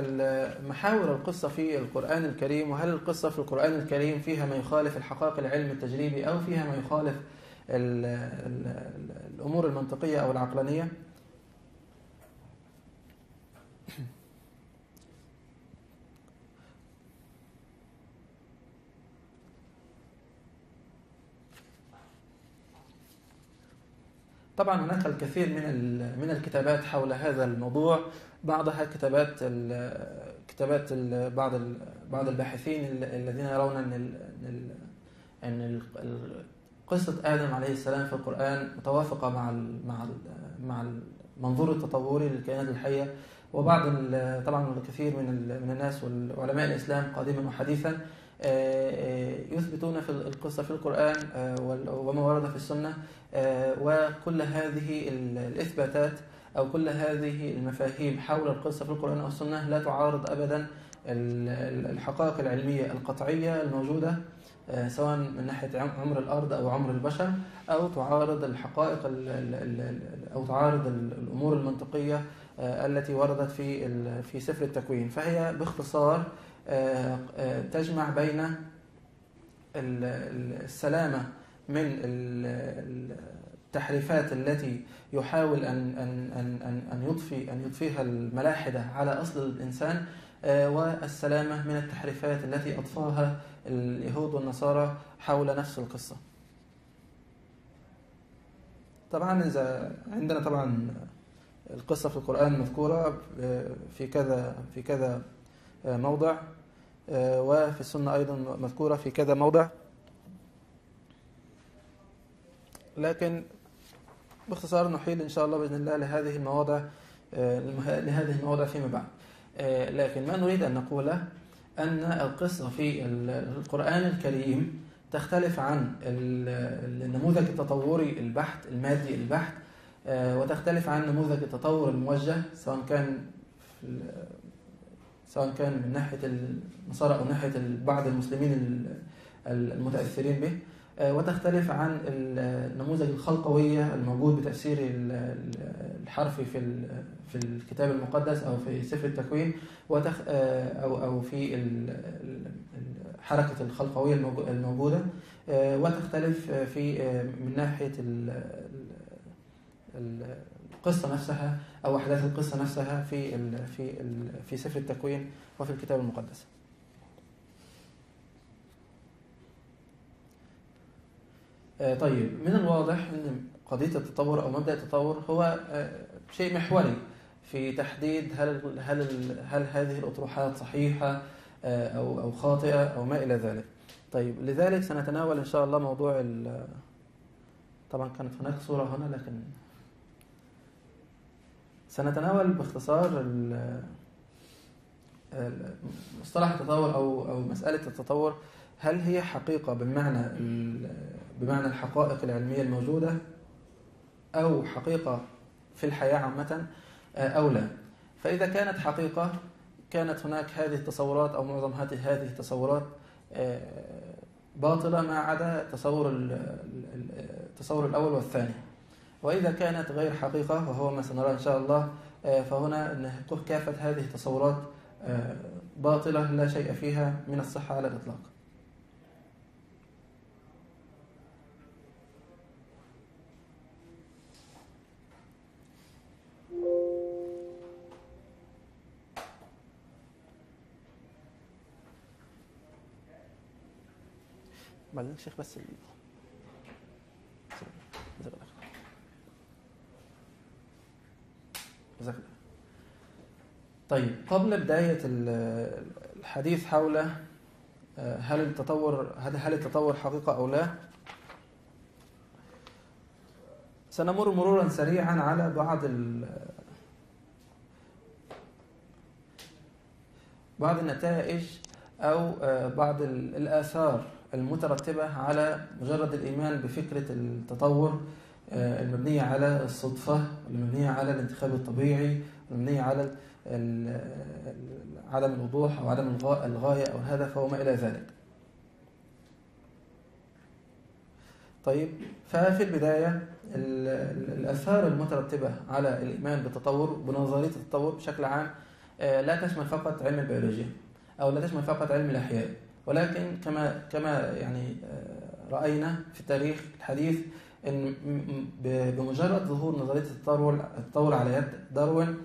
محاور القصة في القرآن الكريم وهل القصة في القرآن الكريم فيها ما يخالف الحقائق العلم التجريبي أو فيها ما يخالف ال ال ال الأمور المنطقية أو العقلانية؟ طبعا هناك الكثير من من الكتابات حول هذا الموضوع. بعضها كتابات كتابات بعض بعض الباحثين ال- الذين يرون أن أن قصة آدم عليه السلام في القرآن متوافقة مع مع مع المنظور التطوري للكائنات الحية. وبعض طبعا الكثير من من الناس وعلماء الإسلام قديما وحديثا آه، آه، يثبتون في القصة في القرآن آه، وما ورد في السنة آه، وكل هذه ال- الإثباتات أو كل هذه المفاهيم حول القصة في القرآن والسنة لا تعارض أبدا ال- ال- الحقائق العلمية القطعية الموجودة آه، سواء من ناحية عم- عمر الأرض أو عمر البشر أو تعارض الحقائق ال- ال- ال- ال- أو تعارض ال- الأمور المنطقية آه، التي وردت في في سفر التكوين. فهي باختصار آه، تجمع بين ال- ال- السلامة من ال- التحريفات التي يحاول أن أن أن أن يضفي أن يضفيها الملاحدة على أصل الإنسان آه، والسلامة من التحريفات التي أضفاها اليهود والنصارى حول نفس القصة. طبعا إذا عندنا طبعا القصة في القرآن مذكورة في كذا في كذا موضع وفي السنة أيضا مذكورة في كذا موضع لكن باختصار نحيل إن شاء الله بإذن الله لهذه المواضع لهذه المواضع فيما بعد. لكن ما نريد أن نقوله أن القصة في القرآن الكريم تختلف عن النموذج التطوري البحت المادي البحت وتختلف عن نموذج التطور الموجه سواء كان سواء كان من ناحية النصارى أو ناحية بعض المسلمين المتأثرين به. وتختلف عن النموذج الخلقوية الموجود بتفسير الحرفي في في الكتاب المقدس أو في سفر التكوين وتخ أو أو في حركة الخلقوية الموجودة وتختلف في من ناحية القصة نفسها أو أحداث القصة نفسها في في في سفر التكوين وفي الكتاب المقدس. طيب من الواضح أن قضية التطور أو مبدأ التطور هو شيء محوري في تحديد هل هل هل هذه الأطروحات صحيحة أو أو خاطئة أو ما إلى ذلك. طيب لذلك سنتناول إن شاء الله موضوع طبعا كانت هناك صورة هنا لكن سنتناول باختصار مصطلح التطور أو أو مسألة التطور هل هي حقيقة بمعنى بمعنى الحقائق العلمية الموجودة أو حقيقة في الحياة عامة أو لا. فإذا كانت حقيقة كانت هناك هذه التصورات أو معظم هذه التصورات باطلة ما عدا تصور التصور الأول والثاني. وإذا كانت غير حقيقة وهو ما سنراه إن شاء الله فهنا أن كافة هذه التصورات باطلة لا شيء فيها من الصحة على الإطلاق. بعدين الشيخ بس الله طيب قبل بداية الحديث حول هل التطور هل التطور حقيقة أو لا؟ سنمر مرورا سريعا على بعض بعض النتائج أو بعض الآثار. المترتبة على مجرد الإيمان بفكرة التطور المبنية على الصدفة المبنية على الانتخاب الطبيعي المبنية على عدم الوضوح أو عدم الغاية أو الهدف وما إلى ذلك. طيب ففي البداية الآثار المترتبة على الإيمان بالتطور بنظرية التطور بشكل عام لا تشمل فقط علم البيولوجيا أو لا تشمل فقط علم الأحياء. ولكن كما كما يعني رأينا في التاريخ الحديث إن بمجرد ظهور نظرية التطور التطور على يد داروين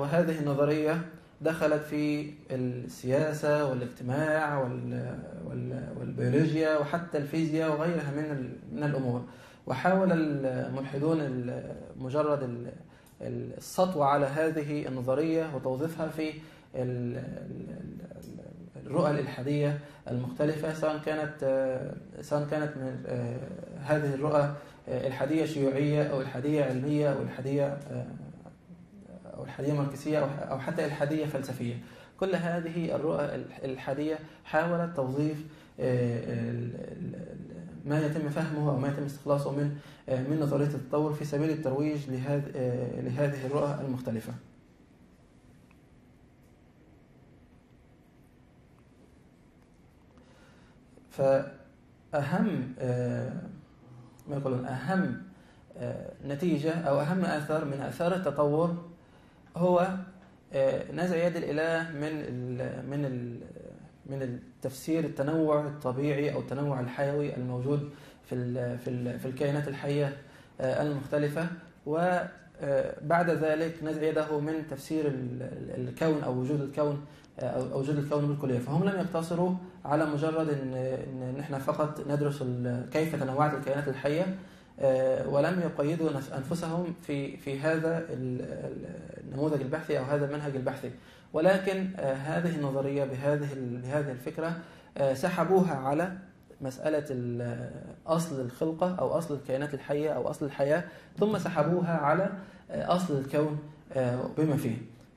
وهذه النظرية دخلت في السياسة والاجتماع والبيولوجيا وحتى الفيزياء وغيرها من من الأمور. وحاول الملحدون مجرد السطو على هذه النظرية وتوظيفها في الرؤى الإلحادية المختلفة سواء كانت سواء كانت من هذه الرؤى إلحادية شيوعية أو إلحادية علمية أو إلحادية أو إلحادية ماركسية أو حتى إلحادية فلسفية. كل هذه الرؤى الإلحادية حاولت توظيف ما يتم فهمه أو ما يتم استخلاصه من من نظرية التطور في سبيل الترويج لهذه الرؤى المختلفة. فأهم ما يقولون أهم نتيجة أو أهم آثار من آثار التطور هو نزع يد الإله من من من التفسير التنوع الطبيعي أو التنوع الحيوي الموجود في في في الكائنات الحية المختلفة وبعد ذلك نزع يده من تفسير الكون أو وجود الكون أو وجود الكون بالكلية. فهم لم يقتصروا على مجرد إن إن إحنا فقط ندرس كيف تنوعت الكائنات الحية آه، ولم يقيدوا نف- أنفسهم في في هذا ال- ال- النموذج البحثي أو هذا المنهج البحثي. ولكن آه، هذه النظرية بهذه بهذه الفكرة آه، سحبوها على مسألة أصل الخلقة أو أصل الكائنات الحية أو أصل الحياة ثم سحبوها على أصل الكون بما فيه.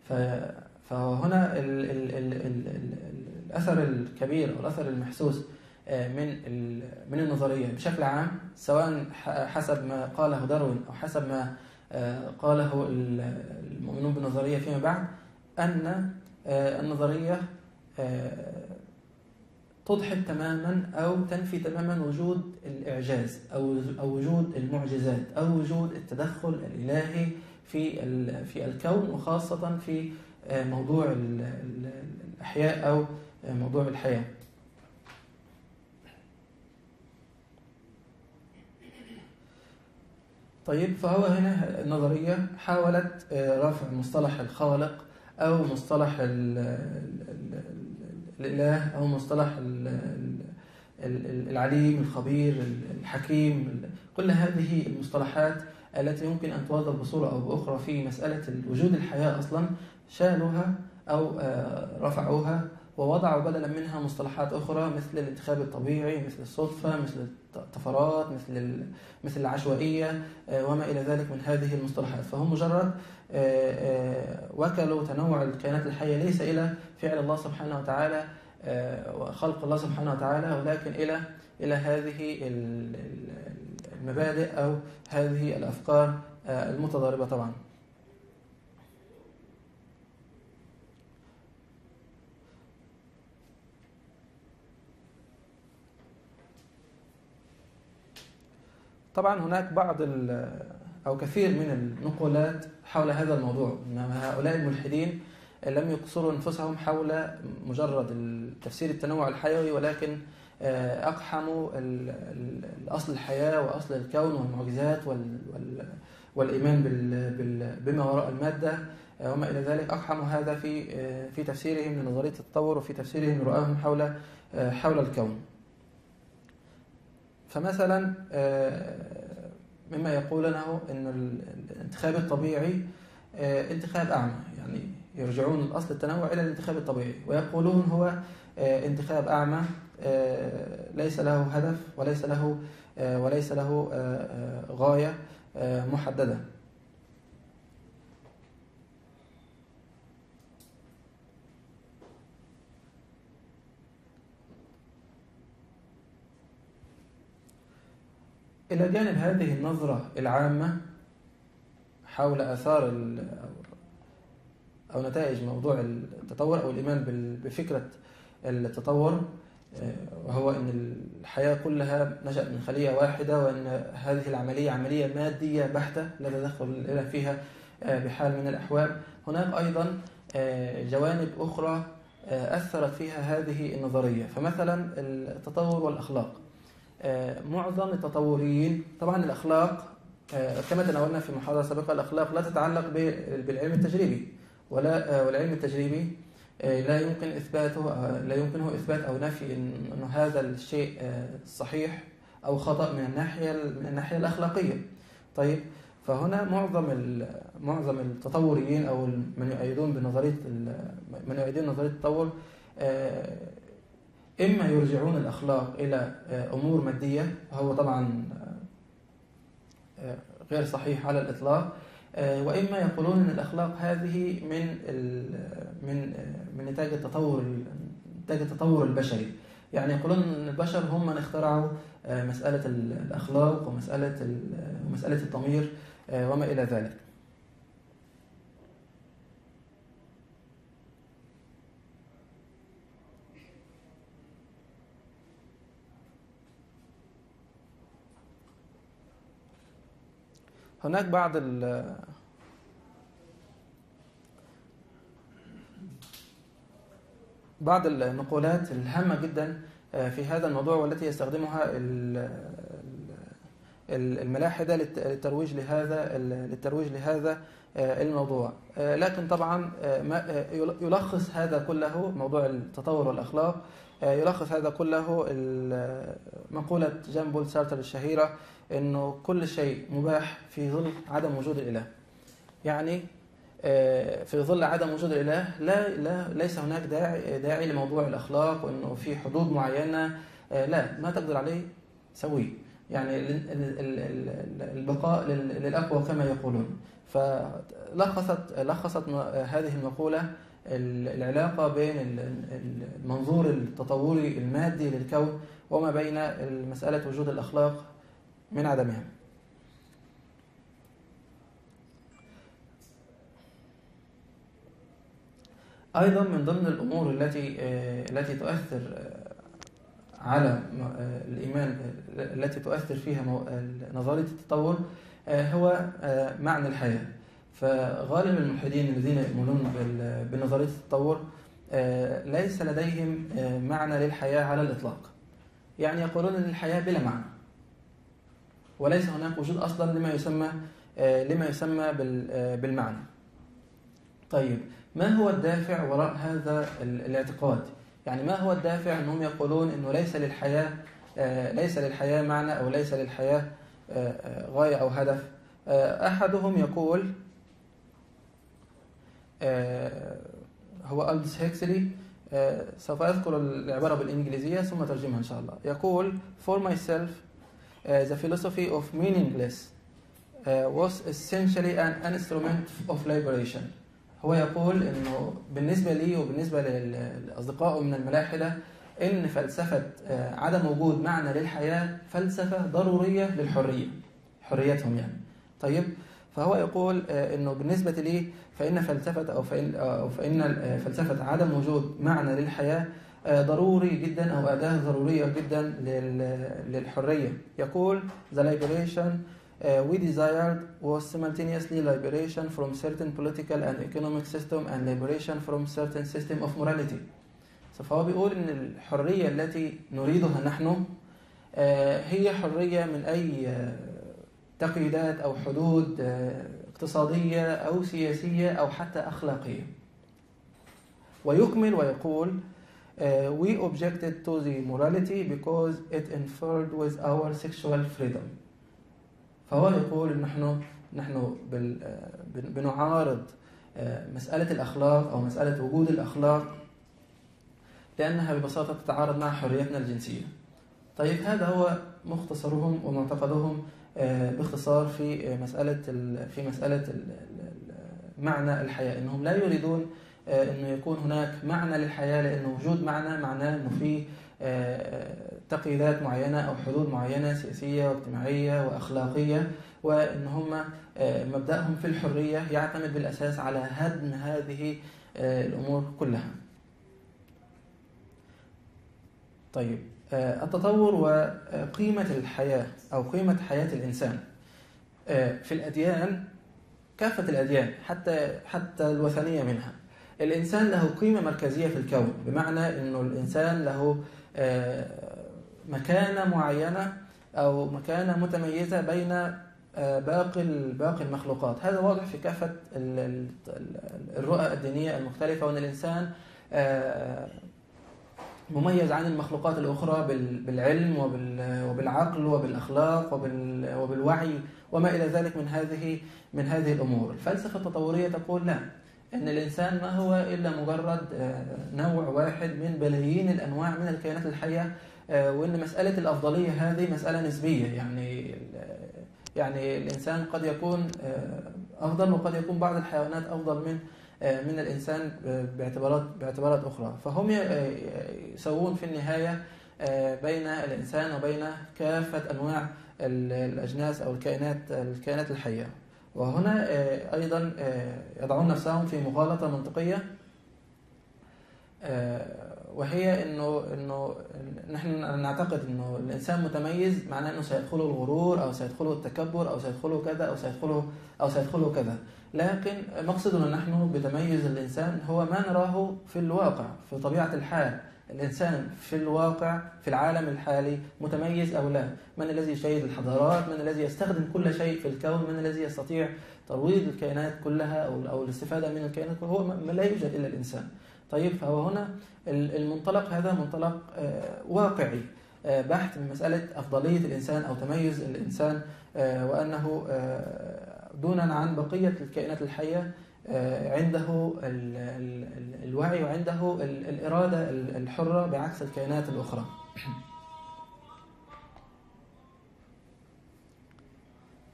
ف- فهنا ال ال ال ال ال الأثر الكبير أو الأثر المحسوس آه، من من النظرية بشكل عام سواء حسب ما قاله داروين أو حسب ما آه، قاله ال- المؤمنون بالنظرية فيما بعد أن آه، النظرية آه، تضحك تماما أو تنفي تماما وجود الإعجاز أو أو وجود المعجزات أو وجود التدخل الإلهي في في الكون وخاصة في موضوع ال- ال- الأحياء أو موضوع الحياة. طيب فهو هنا النظرية حاولت آه، رفع مصطلح الخالق أو مصطلح ال- ال- ال- ال- الإله أو مصطلح ال- ال- ال- العليم الخبير الحكيم كل هذه المصطلحات التي يمكن أن توظف بصورة أو بأخرى في مسألة وجود الحياة أصلا شالوها أو آه، رفعوها ووضعوا بدلا منها مصطلحات أخرى مثل الانتخاب الطبيعي مثل الصدفة مثل الطفرات مثل مثل العشوائية آه، وما إلى ذلك من هذه المصطلحات. فهم مجرد آه، وكلوا تنوع الكائنات الحية ليس إلى فعل الله سبحانه وتعالى وخلق الله سبحانه وتعالى ولكن إلى إلى هذه ال- ال- المبادئ أو هذه الأفكار المتضاربة طبعا. طبعا هناك بعض أو كثير من النقولات حول هذا الموضوع. أن هؤلاء الملحدين لم يقصروا أنفسهم حول مجرد تفسير التنوع الحيوي ولكن آه، أقحموا الأصل الحياة وأصل الكون والمعجزات وال- وال- والإيمان بما وراء المادة. آه، وما إلى ذلك أقحموا هذا في آه، في تفسيرهم لنظرية التطور وفي تفسيرهم لرؤاهم حول حول الكون. فمثلا آه، مما يقولونه أن ال- الانتخاب الطبيعي آه، انتخاب أعمى. يعني يرجعون الأصل التنوع إلى الانتخاب الطبيعي. ويقولون هو آه، انتخاب أعمى ليس له هدف وليس له وليس له غاية محددة. إلى جانب هذه النظرة العامة حول آثار أو نتائج موضوع التطور أو الإيمان بفكرة التطور آه، وهو أن الحياة كلها نشأت من خلية واحدة وأن هذه العملية عملية مادية بحتة لا تدخل فيها آه، بحال من الأحوال. هناك أيضا آه، جوانب أخرى أثرت فيها هذه النظرية. فمثلا التطور والأخلاق. معظم التطوريين طبعا الأخلاق آه، كما تناولنا في محاضرة سابقة الأخلاق لا تتعلق بالعلم التجريبي ولا آه، والعلم التجريبي آه، لا يمكن إثباته آه، لا يمكنه إثبات أو نفي أنه هذا الشيء آه، صحيح أو خطأ من الناحية من الناحية الأخلاقية. طيب فهنا معظم معظم التطوريين أو من يؤيدون بنظرية ال- من يؤيدون نظرية التطور آه، إما يرجعون الأخلاق إلى آه، أمور مادية وهو طبعا آه، غير صحيح على الإطلاق آه، وإما يقولون أن الأخلاق هذه من من آه، من نتاج التطور نتاج التطور البشري. يعني يقولون أن البشر هم من اخترعوا آه، مسألة ال- الأخلاق ومسألة ومسألة الضمير آه، وما إلى ذلك. هناك بعض ال بعض النقولات الهامة جدا في هذا الموضوع والتي يستخدمها ال- ال- الملاحدة للت- للترويج لهذا للترويج لهذا آه، الموضوع. آه، لكن طبعا آه، آه، يلخص هذا كله موضوع التطور والأخلاق. آه، يلخص هذا كله مقولة جان بول سارتر الشهيرة أنه كل شيء مباح في ظل عدم وجود الإله. يعني آه، في ظل عدم وجود الإله لا, لا ليس هناك داعي, داعي لموضوع الأخلاق وأنه في حدود معينة آه، لا ما تقدر عليه سويه يعني ال- ال- ال- ال- البقاء لل- للأقوى كما يقولون. فلخصت لخصت هذه المقولة ال- العلاقة بين ال- ال- المنظور التطوري المادي للكون وما بين مسألة وجود الأخلاق من عدمها. أيضا من ضمن الأمور التي آه، التي تؤثر آه، على آه، الإيمان التي تؤثر فيها نظرية التطور هو معنى الحياة. فغالب الملحدين الذين يؤمنون بنظرية التطور آه، ليس لديهم آه، معنى للحياة على الإطلاق. يعني يقولون أن الحياة بلا معنى. وليس هناك وجود أصلا لما يسمى آه، لما يسمى بال- بالمعنى. طيب ما هو الدافع وراء هذا ال- الاعتقاد؟ يعني ما هو الدافع أنهم يقولون أنه ليس للحياة ليس للحياة معنى أو ليس للحياة غاية أو هدف؟ أحدهم يقول هو ألدس هيكسلي آه، سوف أذكر العبارة بالإنجليزية ثم ترجمها إن شاء الله. يقول For myself uh, the philosophy of meaningless uh, was essentially an instrument of liberation. هو يقول إنه بالنسبة لي وبالنسبة لاصدقائه من الملاحدة إن فلسفة آه، عدم وجود معنى للحياة فلسفة ضرورية للحرية حريتهم يعني. طيب فهو يقول آه، إنه بالنسبة لي فإن فلسفة أو فإن أو فإن آه، فلسفة عدم وجود معنى للحياة آه، ضروري جدا أو أداة ضرورية جدا لل- للحرية يقول the liberation we desired was simultaneously liberation from certain political and economic system and liberation from certain system of morality. فهو بيقول إن الحرية التي نريدها نحن آه، هي حرية من أي آه، تقييدات أو حدود آه، اقتصادية أو سياسية أو حتى أخلاقية. ويكمل ويقول آه، we objected to the morality because it interfered with our sexual freedom. فهو يقول نحن نحن آه، بن- بنعارض مسألة الأخلاق أو مسألة وجود الأخلاق لأنها ببساطة تتعارض مع حريتنا الجنسية. طيب هذا هو مختصرهم ومعتقدهم باختصار في آه، مسألة في مسألة معنى الحياة إنهم لا يريدون آه، إنه يكون هناك معنى للحياة لأن وجود معنى معناه إنه في آه، تقييدات معينة أو حدود معينة سياسية واجتماعية وأخلاقية وإن هم آه، مبدأهم في الحرية يعتمد بالأساس على هدم هذه آه، الأمور كلها. طيب. آه، التطور وقيمة الحياة أو قيمة حياة الإنسان. آه، في الأديان كافة الأديان حتى حتى الوثنية منها. الإنسان له قيمة مركزية في الكون بمعنى أنه الإنسان له آه، مكانة معينة أو مكانة متميزة بين آه، باقي باقي المخلوقات. هذا واضح في كافة ال- ال- ال- الرؤى الدينية المختلفة وأن الإنسان آه، مميز عن المخلوقات الأخرى بال- بالعلم وبال- وبالعقل وبالأخلاق وبال- وبالوعي وما إلى ذلك من هذه من هذه الأمور. الفلسفة التطورية تقول لا أن الإنسان ما هو إلا مجرد آه، نوع واحد من بلايين الأنواع من الكائنات الحية آه، وأن مسألة الأفضلية هذه مسألة نسبية. يعني يعني الإنسان قد يكون آه، أفضل وقد يكون بعض الحيوانات أفضل من آه، من الإنسان باعتبارات باعتبارات أخرى. فهم آه، يسوون في النهاية آه، بين الإنسان وبين كافة أنواع ال- الأجناس أو الكائنات الكائنات الحية. وهنا آه، آه، يضعون نفسهم في مغالطة منطقية آه، وهي إنه إنه نحن نعتقد إنه الإنسان متميز معناه إنه سيدخله الغرور أو سيدخله التكبر أو سيدخله كذا أو سيدخله أو سيدخله كذا. لكن مقصدنا نحن بتميز الإنسان هو ما نراه في الواقع في طبيعة الحال. الإنسان في الواقع في العالم الحالي متميز أو لا. من الذي يشيد الحضارات من الذي يستخدم كل شيء في الكون من الذي يستطيع ترويض الكائنات كلها أو أو الاستفادة من الكائنات هو ما لا يوجد إلا الإنسان. طيب فهو هنا المنطلق هذا منطلق آه، واقعي. آه، بحث من مسألة أفضلية الإنسان أو تميز الإنسان آه، وأنه دونا عن بقية الكائنات الحية عنده الوعي وعنده الإرادة الحرة بعكس الكائنات الأخرى.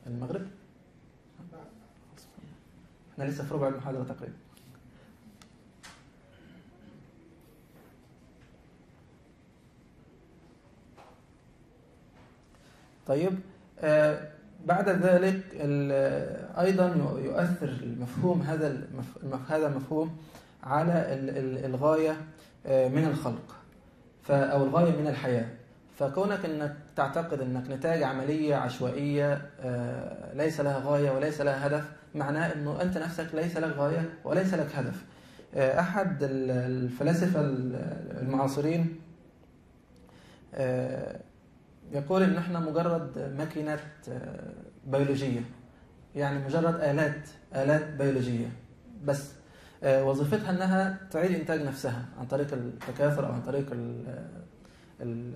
المغرب؟ إحنا لسه في ربع المحاضرة تقريبا. طيب آه بعد ذلك أيضا يؤثر المفهوم هذا هذا المفهوم على الغاية آه، من الخلق أو الغاية من الحياة. فكونك أنك تعتقد أنك نتاج عملية عشوائية آه، ليس لها غاية وليس لها هدف معناه أنه أنت نفسك ليس لك غاية وليس لك هدف. آه، أحد الفلاسفة المعاصرين يقول إن إحنا مجرد ماكينات آه، بيولوجية. يعني مجرد آلات آلات بيولوجية. بس آه، وظيفتها إنها تعيد إنتاج نفسها عن طريق التكاثر أو عن طريق ال ال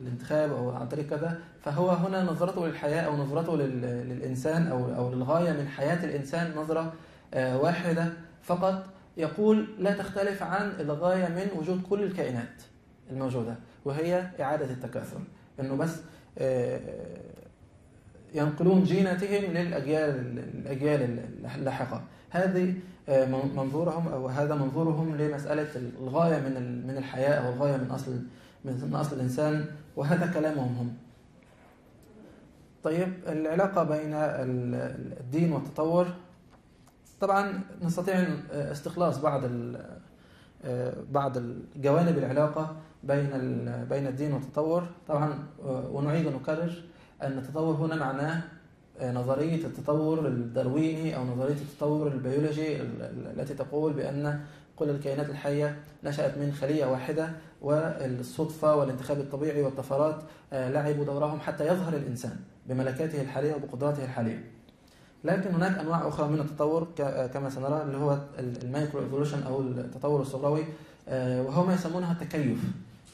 الانتخاب أو عن طريق كذا. فهو هنا نظرته للحياة أو نظرته للإنسان أو أو للغاية من حياة الإنسان نظرة آه، واحدة. فقط يقول لا تختلف عن الغاية من وجود كل الكائنات الموجودة. وهي إعادة التكاثر. إنه بس آه، ينقلون جيناتهم للأجيال الأجيال اللاحقة. هذه آه، منظورهم أو هذا منظورهم لمسألة الغاية من من الحياة أو الغاية من أصل من أصل الإنسان وهذا كلامهم هم. طيب العلاقة بين الدين والتطور. طبعا نستطيع استخلاص بعض آه، بعض الجوانب العلاقة. بين بين الدين والتطور. طبعا ونعيد ونكرر أن التطور هنا معناه آه، نظرية التطور الدارويني أو نظرية التطور البيولوجي التي تقول بأن كل الكائنات الحية نشأت من خلية واحدة والصدفة والانتخاب الطبيعي والطفرات آه، لعبوا دورهم حتى يظهر الإنسان بملكاته الحالية وبقدراته الحالية. لكن هناك أنواع أخرى من التطور كما سنرى اللي هو ال micro evolution أو التطور الصغروي آه، وهو ما يسمونها التكيف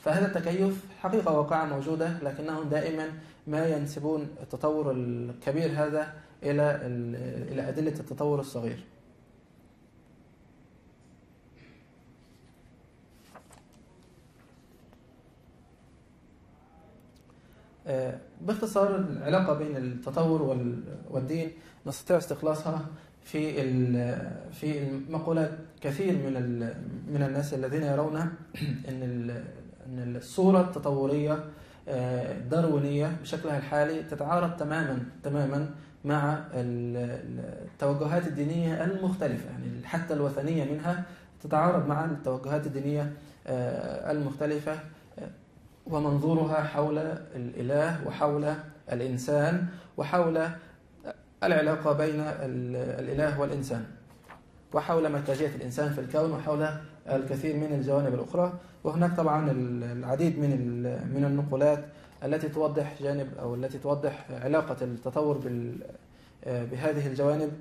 فهذا التكيف حقيقة واقعة موجودة لكنهم دائما ما ينسبون التطور الكبير هذا إلى إلى أدلة التطور الصغير. آه، باختصار العلاقة بين التطور والدين نستطيع استخلاصها في في المقولات كثير من من الناس الذين يرون إن إن الصورة التطورية الداروينية آه، بشكلها الحالي تتعارض تماما تماما مع التوجهات الدينية المختلفة. يعني حتى الوثنية منها تتعارض مع التوجهات الدينية آه، المختلفة آه، ومنظورها حول الإله وحول الإنسان وحول العلاقة بين الإله والإنسان وحول مركزية الإنسان في الكون وحول الكثير من الجوانب الأخرى وهناك طبعا العديد من من النقولات التي توضح جانب أو التي توضح علاقة التطور بهذه الجوانب.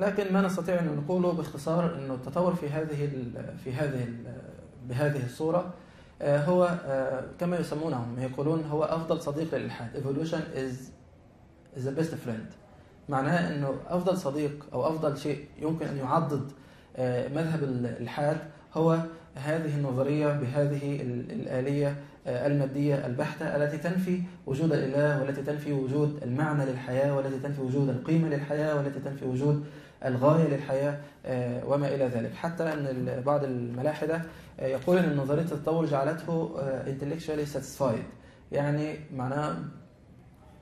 لكن ما نستطيع أن نقوله باختصار أنه التطور في هذه في هذه بهذه الصورة آه، هو آه، كما يسمونهم يقولون هو أفضل صديق للإلحاد. Evolution is is the best friend. معناه أنه أفضل صديق أو أفضل شيء يمكن أن يعضد آه، مذهب الإلحاد هو هذه النظرية بهذه الآلية المادية البحتة التي تنفي وجود الإله والتي تنفي وجود المعنى للحياة والتي تنفي وجود القيمة للحياة والتي تنفي وجود الغاية للحياة آه، وما إلى ذلك. حتى أن بعض الملاحدة آه، يقول أن نظرية التطور جعلته آه، intellectually satisfied. يعني معناه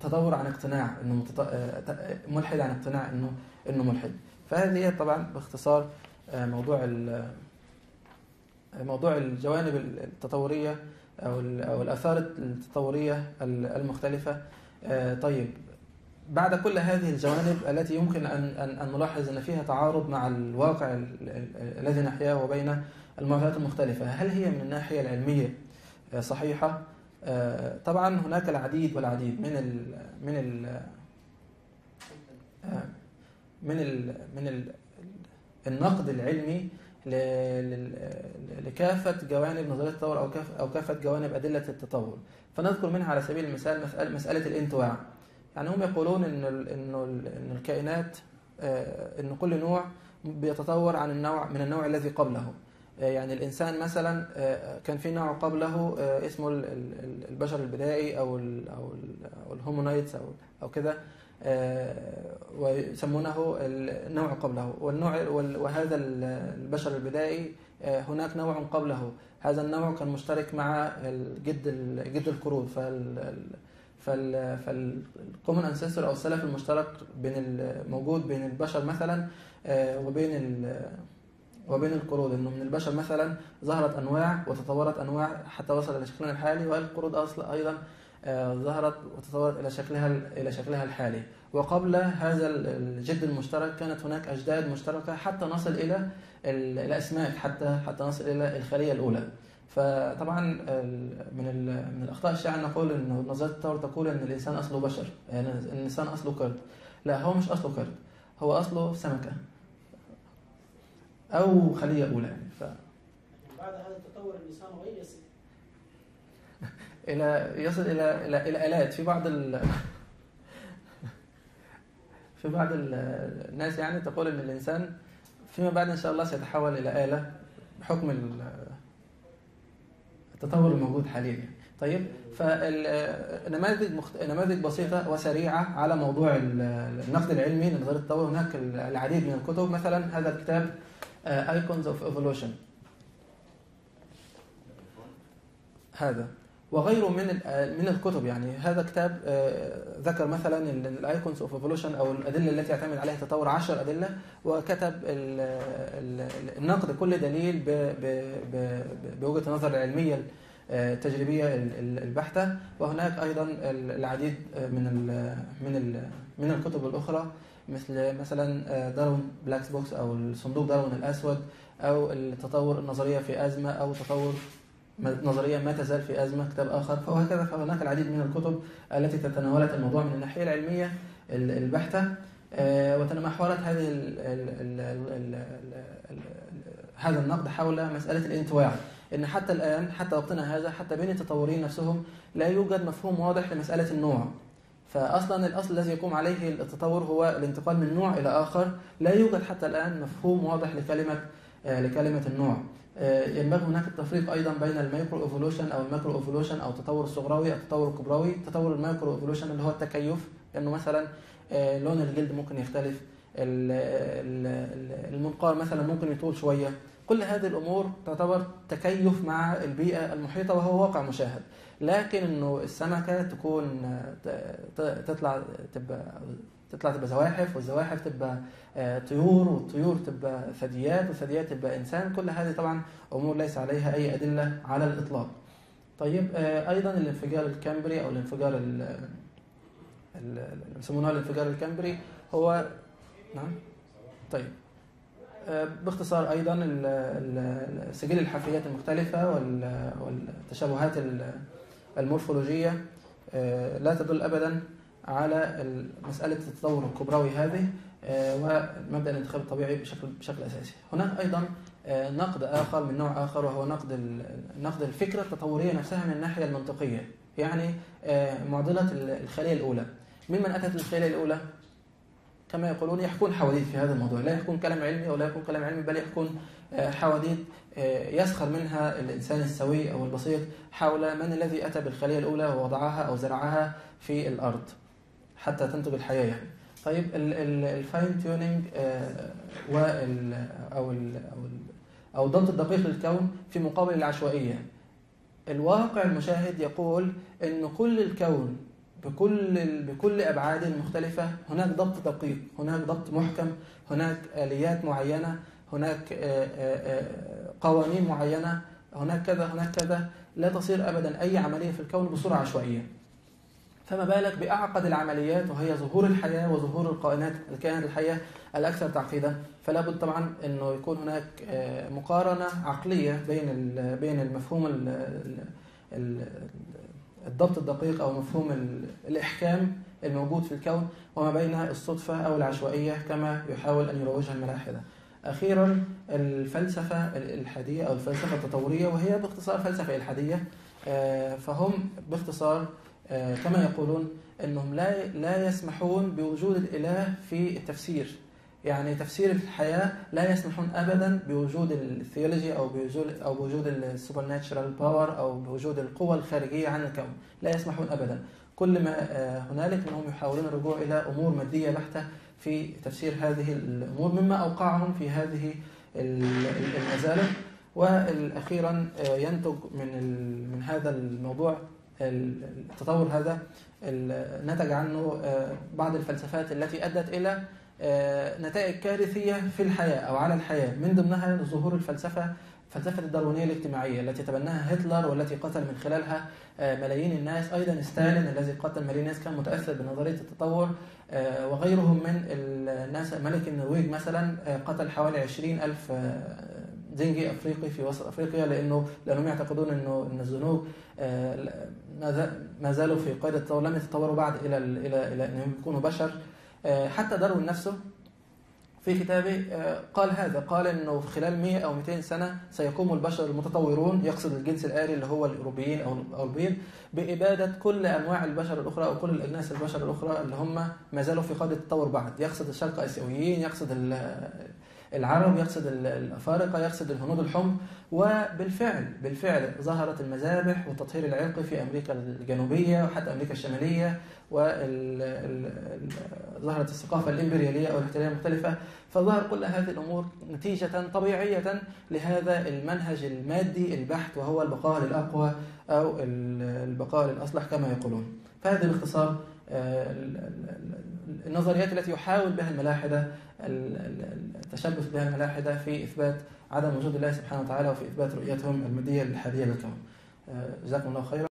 تطور عن اقتناع إنه ملحد عن اقتناع إنه إنه ملحد. فهذه طبعا باختصار موضوع موضوع الجوانب التطورية أو ال- أو الآثار التطورية ال- المختلفة؟ آه، طيب. بعد كل هذه الجوانب التي يمكن أن أن نلاحظ أن فيها تعارض مع الواقع ال- ال- الذي نحياه وبين المعطيات المختلفة هل هي من الناحية العلمية؟ آه، صحيحة؟ آه، طبعا هناك العديد والعديد من ال من ال آه، من ال من ال النقد العلمي لكافة جوانب نظرية التطور أو كاف- أو كافة جوانب أدلة التطور. فنذكر منها على سبيل المثال مسألة, الانتواع يعني هم يقولون إن ال- إنه ال- إن الكائنات آه، إن كل نوع بيتطور عن النوع من النوع الذي قبله. آه، يعني الإنسان مثلا آه، كان في نوع قبله اسمه ال- ال- البشر البدائي أو ال أو ال الهومونايتس أو أو كده. ويسمونه النوع قبله. والنوع وال- وهذا ال- البشر البدائي هناك نوع قبله. هذا النوع كان مشترك مع ال- جد القرود فال فال common ancestor أو السلف المشترك بين الموجود بين البشر مثلا آه، وبين وبين القرود. إنه من البشر مثلا ظهرت أنواع وتطورت أنواع حتى وصل إلى شكلنا الحالي والقرود أصلا أيضا آه، ظهرت وتطورت إلى شكلها إلى شكلها الحالي. وقبل هذا الجد المشترك كانت هناك أجداد مشتركة حتى نصل إلى ال- الاسماك حتى حتى نصل إلى الخلية الأولى. فطبعا من من الأخطاء الشائعة نقول إنه نظرية التطور تقول إن الإنسان أصله بشر يعني الإنسان أصله قرد لا هو مش أصله قرد هو أصله سمكة أو خلية أولى. يعني ف بعد هذا التطور الإنسان وين يصل؟ إلى يصل إلى إلى إلى آلات. في بعض ال في بعض ال- الناس يعني تقول إن الإنسان فيما بعد إن شاء الله سيتحول إلى آلة بحكم ال- التطور الموجود حاليا يعني. طيب فالنماذج مخت... نماذج بسيطة وسريعة على موضوع ال- النقد العلمي لنظريه التطور. هناك العديد من الكتب. مثلا هذا الكتاب Icons of Evolution هذا. وغيره من ال- من الكتب. يعني هذا كتاب آه، ذكر مثلا ال Icons of Evolution أو الأدلة التي يعتمد عليها التطور 10 أدلة وكتب ال- ال- النقد كل دليل بوجهة النظر العلمية آه، التجريبية ال- ال- البحتة. وهناك أيضا ال- العديد من من من الكتب الأخرى مثل مثلا آه، Darwin's Black Box أو الصندوق داروين الأسود أو التطور النظرية في أزمة أو تطور نظريا ما تزال في أزمة كتاب آخر فهكذا فهناك العديد من الكتب التي تتناولت الموضوع من الناحية العلمية ال- البحتة. آه، وتمحورت هذه هذا النقد حول مسألة الانتواع إن حتى الآن حتى وقتنا هذا حتى بين التطورين نفسهم لا يوجد مفهوم واضح لمسألة النوع. فأصلا الأصل الذي يقوم عليه التطور هو الانتقال من نوع إلى آخر. لا يوجد حتى الآن مفهوم واضح لكلمة آه، لكلمة النوع. ينبغي هناك التفريق أيضا بين ال micro evolution أو ال macro evolution أو التطور الصغراوي أو التطور الكبراوي. تطور ال micro evolution اللي هو التكيف لأنه مثلا آه، لون الجلد ممكن يختلف. ال- ال- ال- المنقار مثلا ممكن يطول شوية. كل هذه الأمور تعتبر تكيف مع البيئة المحيطة وهو واقع مشاهد. لكن إنه السمكة تكون آه، تطلع تبقى تطلع تبقى زواحف والزواحف تبقى آه، طيور والطيور تبقى ثدييات والثدييات تبقى إنسان كل هذه طبعا أمور ليس عليها أي أدلة على الإطلاق. طيب آه، أيضا الانفجار الكامبري أو الانفجار ال- ال- ال- يسمونه الانفجار الكامبري هو نعم طيب آه، باختصار أيضا سجل الحفريات المختلفة وال- والتشابهات ال- المورفولوجية لا تدل ابدا على مسألة التطور الكبروي هذه آه، ومبدأ الانتخاب الطبيعي بشكل بشكل أساسي. هناك أيضا آه، نقد آخر من نوع آخر وهو نقد نقد الفكرة التطورية نفسها من الناحية المنطقية، يعني آه، معضلة ال- الخلية الأولى. ممن أتت الخليه الأولى كما يقولون يحكون حواديت في هذا الموضوع، لا يكون كلام علمي ولا يكون كلام علمي بل يكون آه، حواديت يسخر منها الإنسان السوي أو البسيط حول من الذي أتى بالخلية الأولى ووضعها أو زرعها في الأرض حتى تنتج الحياة يعني. طيب ال fine tuning وال أو ال أو ال أو الضبط الدقيق للكون في مقابل العشوائية. الواقع المشاهد يقول إن كل الكون بكل بكل ابعاده المختلفه هناك ضبط دقيق هناك ضبط محكم هناك آليات معينة هناك آه، آه، آه، قوانين معينة هناك كذا هناك كذا. لا تصير أبدا أي عملية في الكون بصورة عشوائية. فما بالك بأعقد العمليات وهي ظهور الحياة وظهور الكائنات الكائنات الحية الأكثر تعقيدا؟ فلا بد طبعا أنه يكون هناك آه، مقارنة عقلية بين بين المفهوم ال- ال- ال- الضبط الدقيق أو مفهوم ال- الإحكام الموجود في الكون وما بين الصدفة أو العشوائية كما يحاول أن يروجها الملاحدة. أخيرا الفلسفة الإلحادية أو الفلسفة التطورية وهي باختصار فلسفة إلحادية آه، فهم باختصار كما يقولون أنهم لا لا يسمحون بوجود الإله في التفسير. يعني تفسير الحياة لا يسمحون أبدا بوجود ال theology أو بوجود أو بوجود ال supernatural power أو بوجود القوى الخارجية عن الكون. لا يسمحون أبدا. كل ما آه، هنالك أنهم يحاولون الرجوع إلى أمور مادية بحتة في تفسير هذه الأمور مما أوقعهم في هذه ال- ال- المزالق وأخيرا آه، ينتج من من هذا الموضوع ال- التطور هذا نتج عنه آه، بعض الفلسفات التي أدت إلى آه، نتائج كارثية في الحياة أو على الحياة. من ضمنها ظهور الفلسفة فلسفة الداروينية الاجتماعية التي تبناها هتلر والتي قتل من خلالها آه، ملايين الناس. أيضا ستالين الذي قتل ملايين الناس كان متأثر بنظرية التطور وغيرهم من الناس. ملك النرويج مثلا قتل حوالي 20 ألف زنجي أفريقي في وسط أفريقيا لأنه لأنهم يعتقدون أنه أن الزنوج آه، ما زا- ما زالوا في قيد التطور لم يتطوروا بعد إلى ال- إلى إلى أنهم يكونوا بشر. آه، حتى داروين نفسه في كتابه آه، قال هذا قال إنه في خلال 100 أو 200 سنة سيقوم البشر المتطورون يقصد الجنس الآري اللي هو الأوروبيين أو أو البيض بإبادة كل أنواع البشر الأخرى أو كل الأجناس البشر الأخرى اللي هم ما زالوا في قيد التطور بعد. يقصد الشرق آسيويين يقصد العرب يقصد ال- الأفارقة يقصد الهنود الحمر وبالفعل بالفعل ظهرت المذابح والتطهير العرقي في أمريكا الجنوبية وحتى أمريكا الشمالية وظهرت الثقافة الإمبريالية أو الاحتلاليه المختلفه فظهر كل هذه الأمور نتيجة طبيعية لهذا المنهج المادي البحت وهو البقاء للأقوى أو ال- البقاء للأصلح كما يقولون. فهذه باختصار آه، النظريات التي يحاول بها الملاحدة ال- ال- التشبث بها الملاحدة في إثبات عدم وجود الله سبحانه وتعالى وفي إثبات رؤيتهم المادية الالحاديه للكون. آه، جزاكم الله خيرا.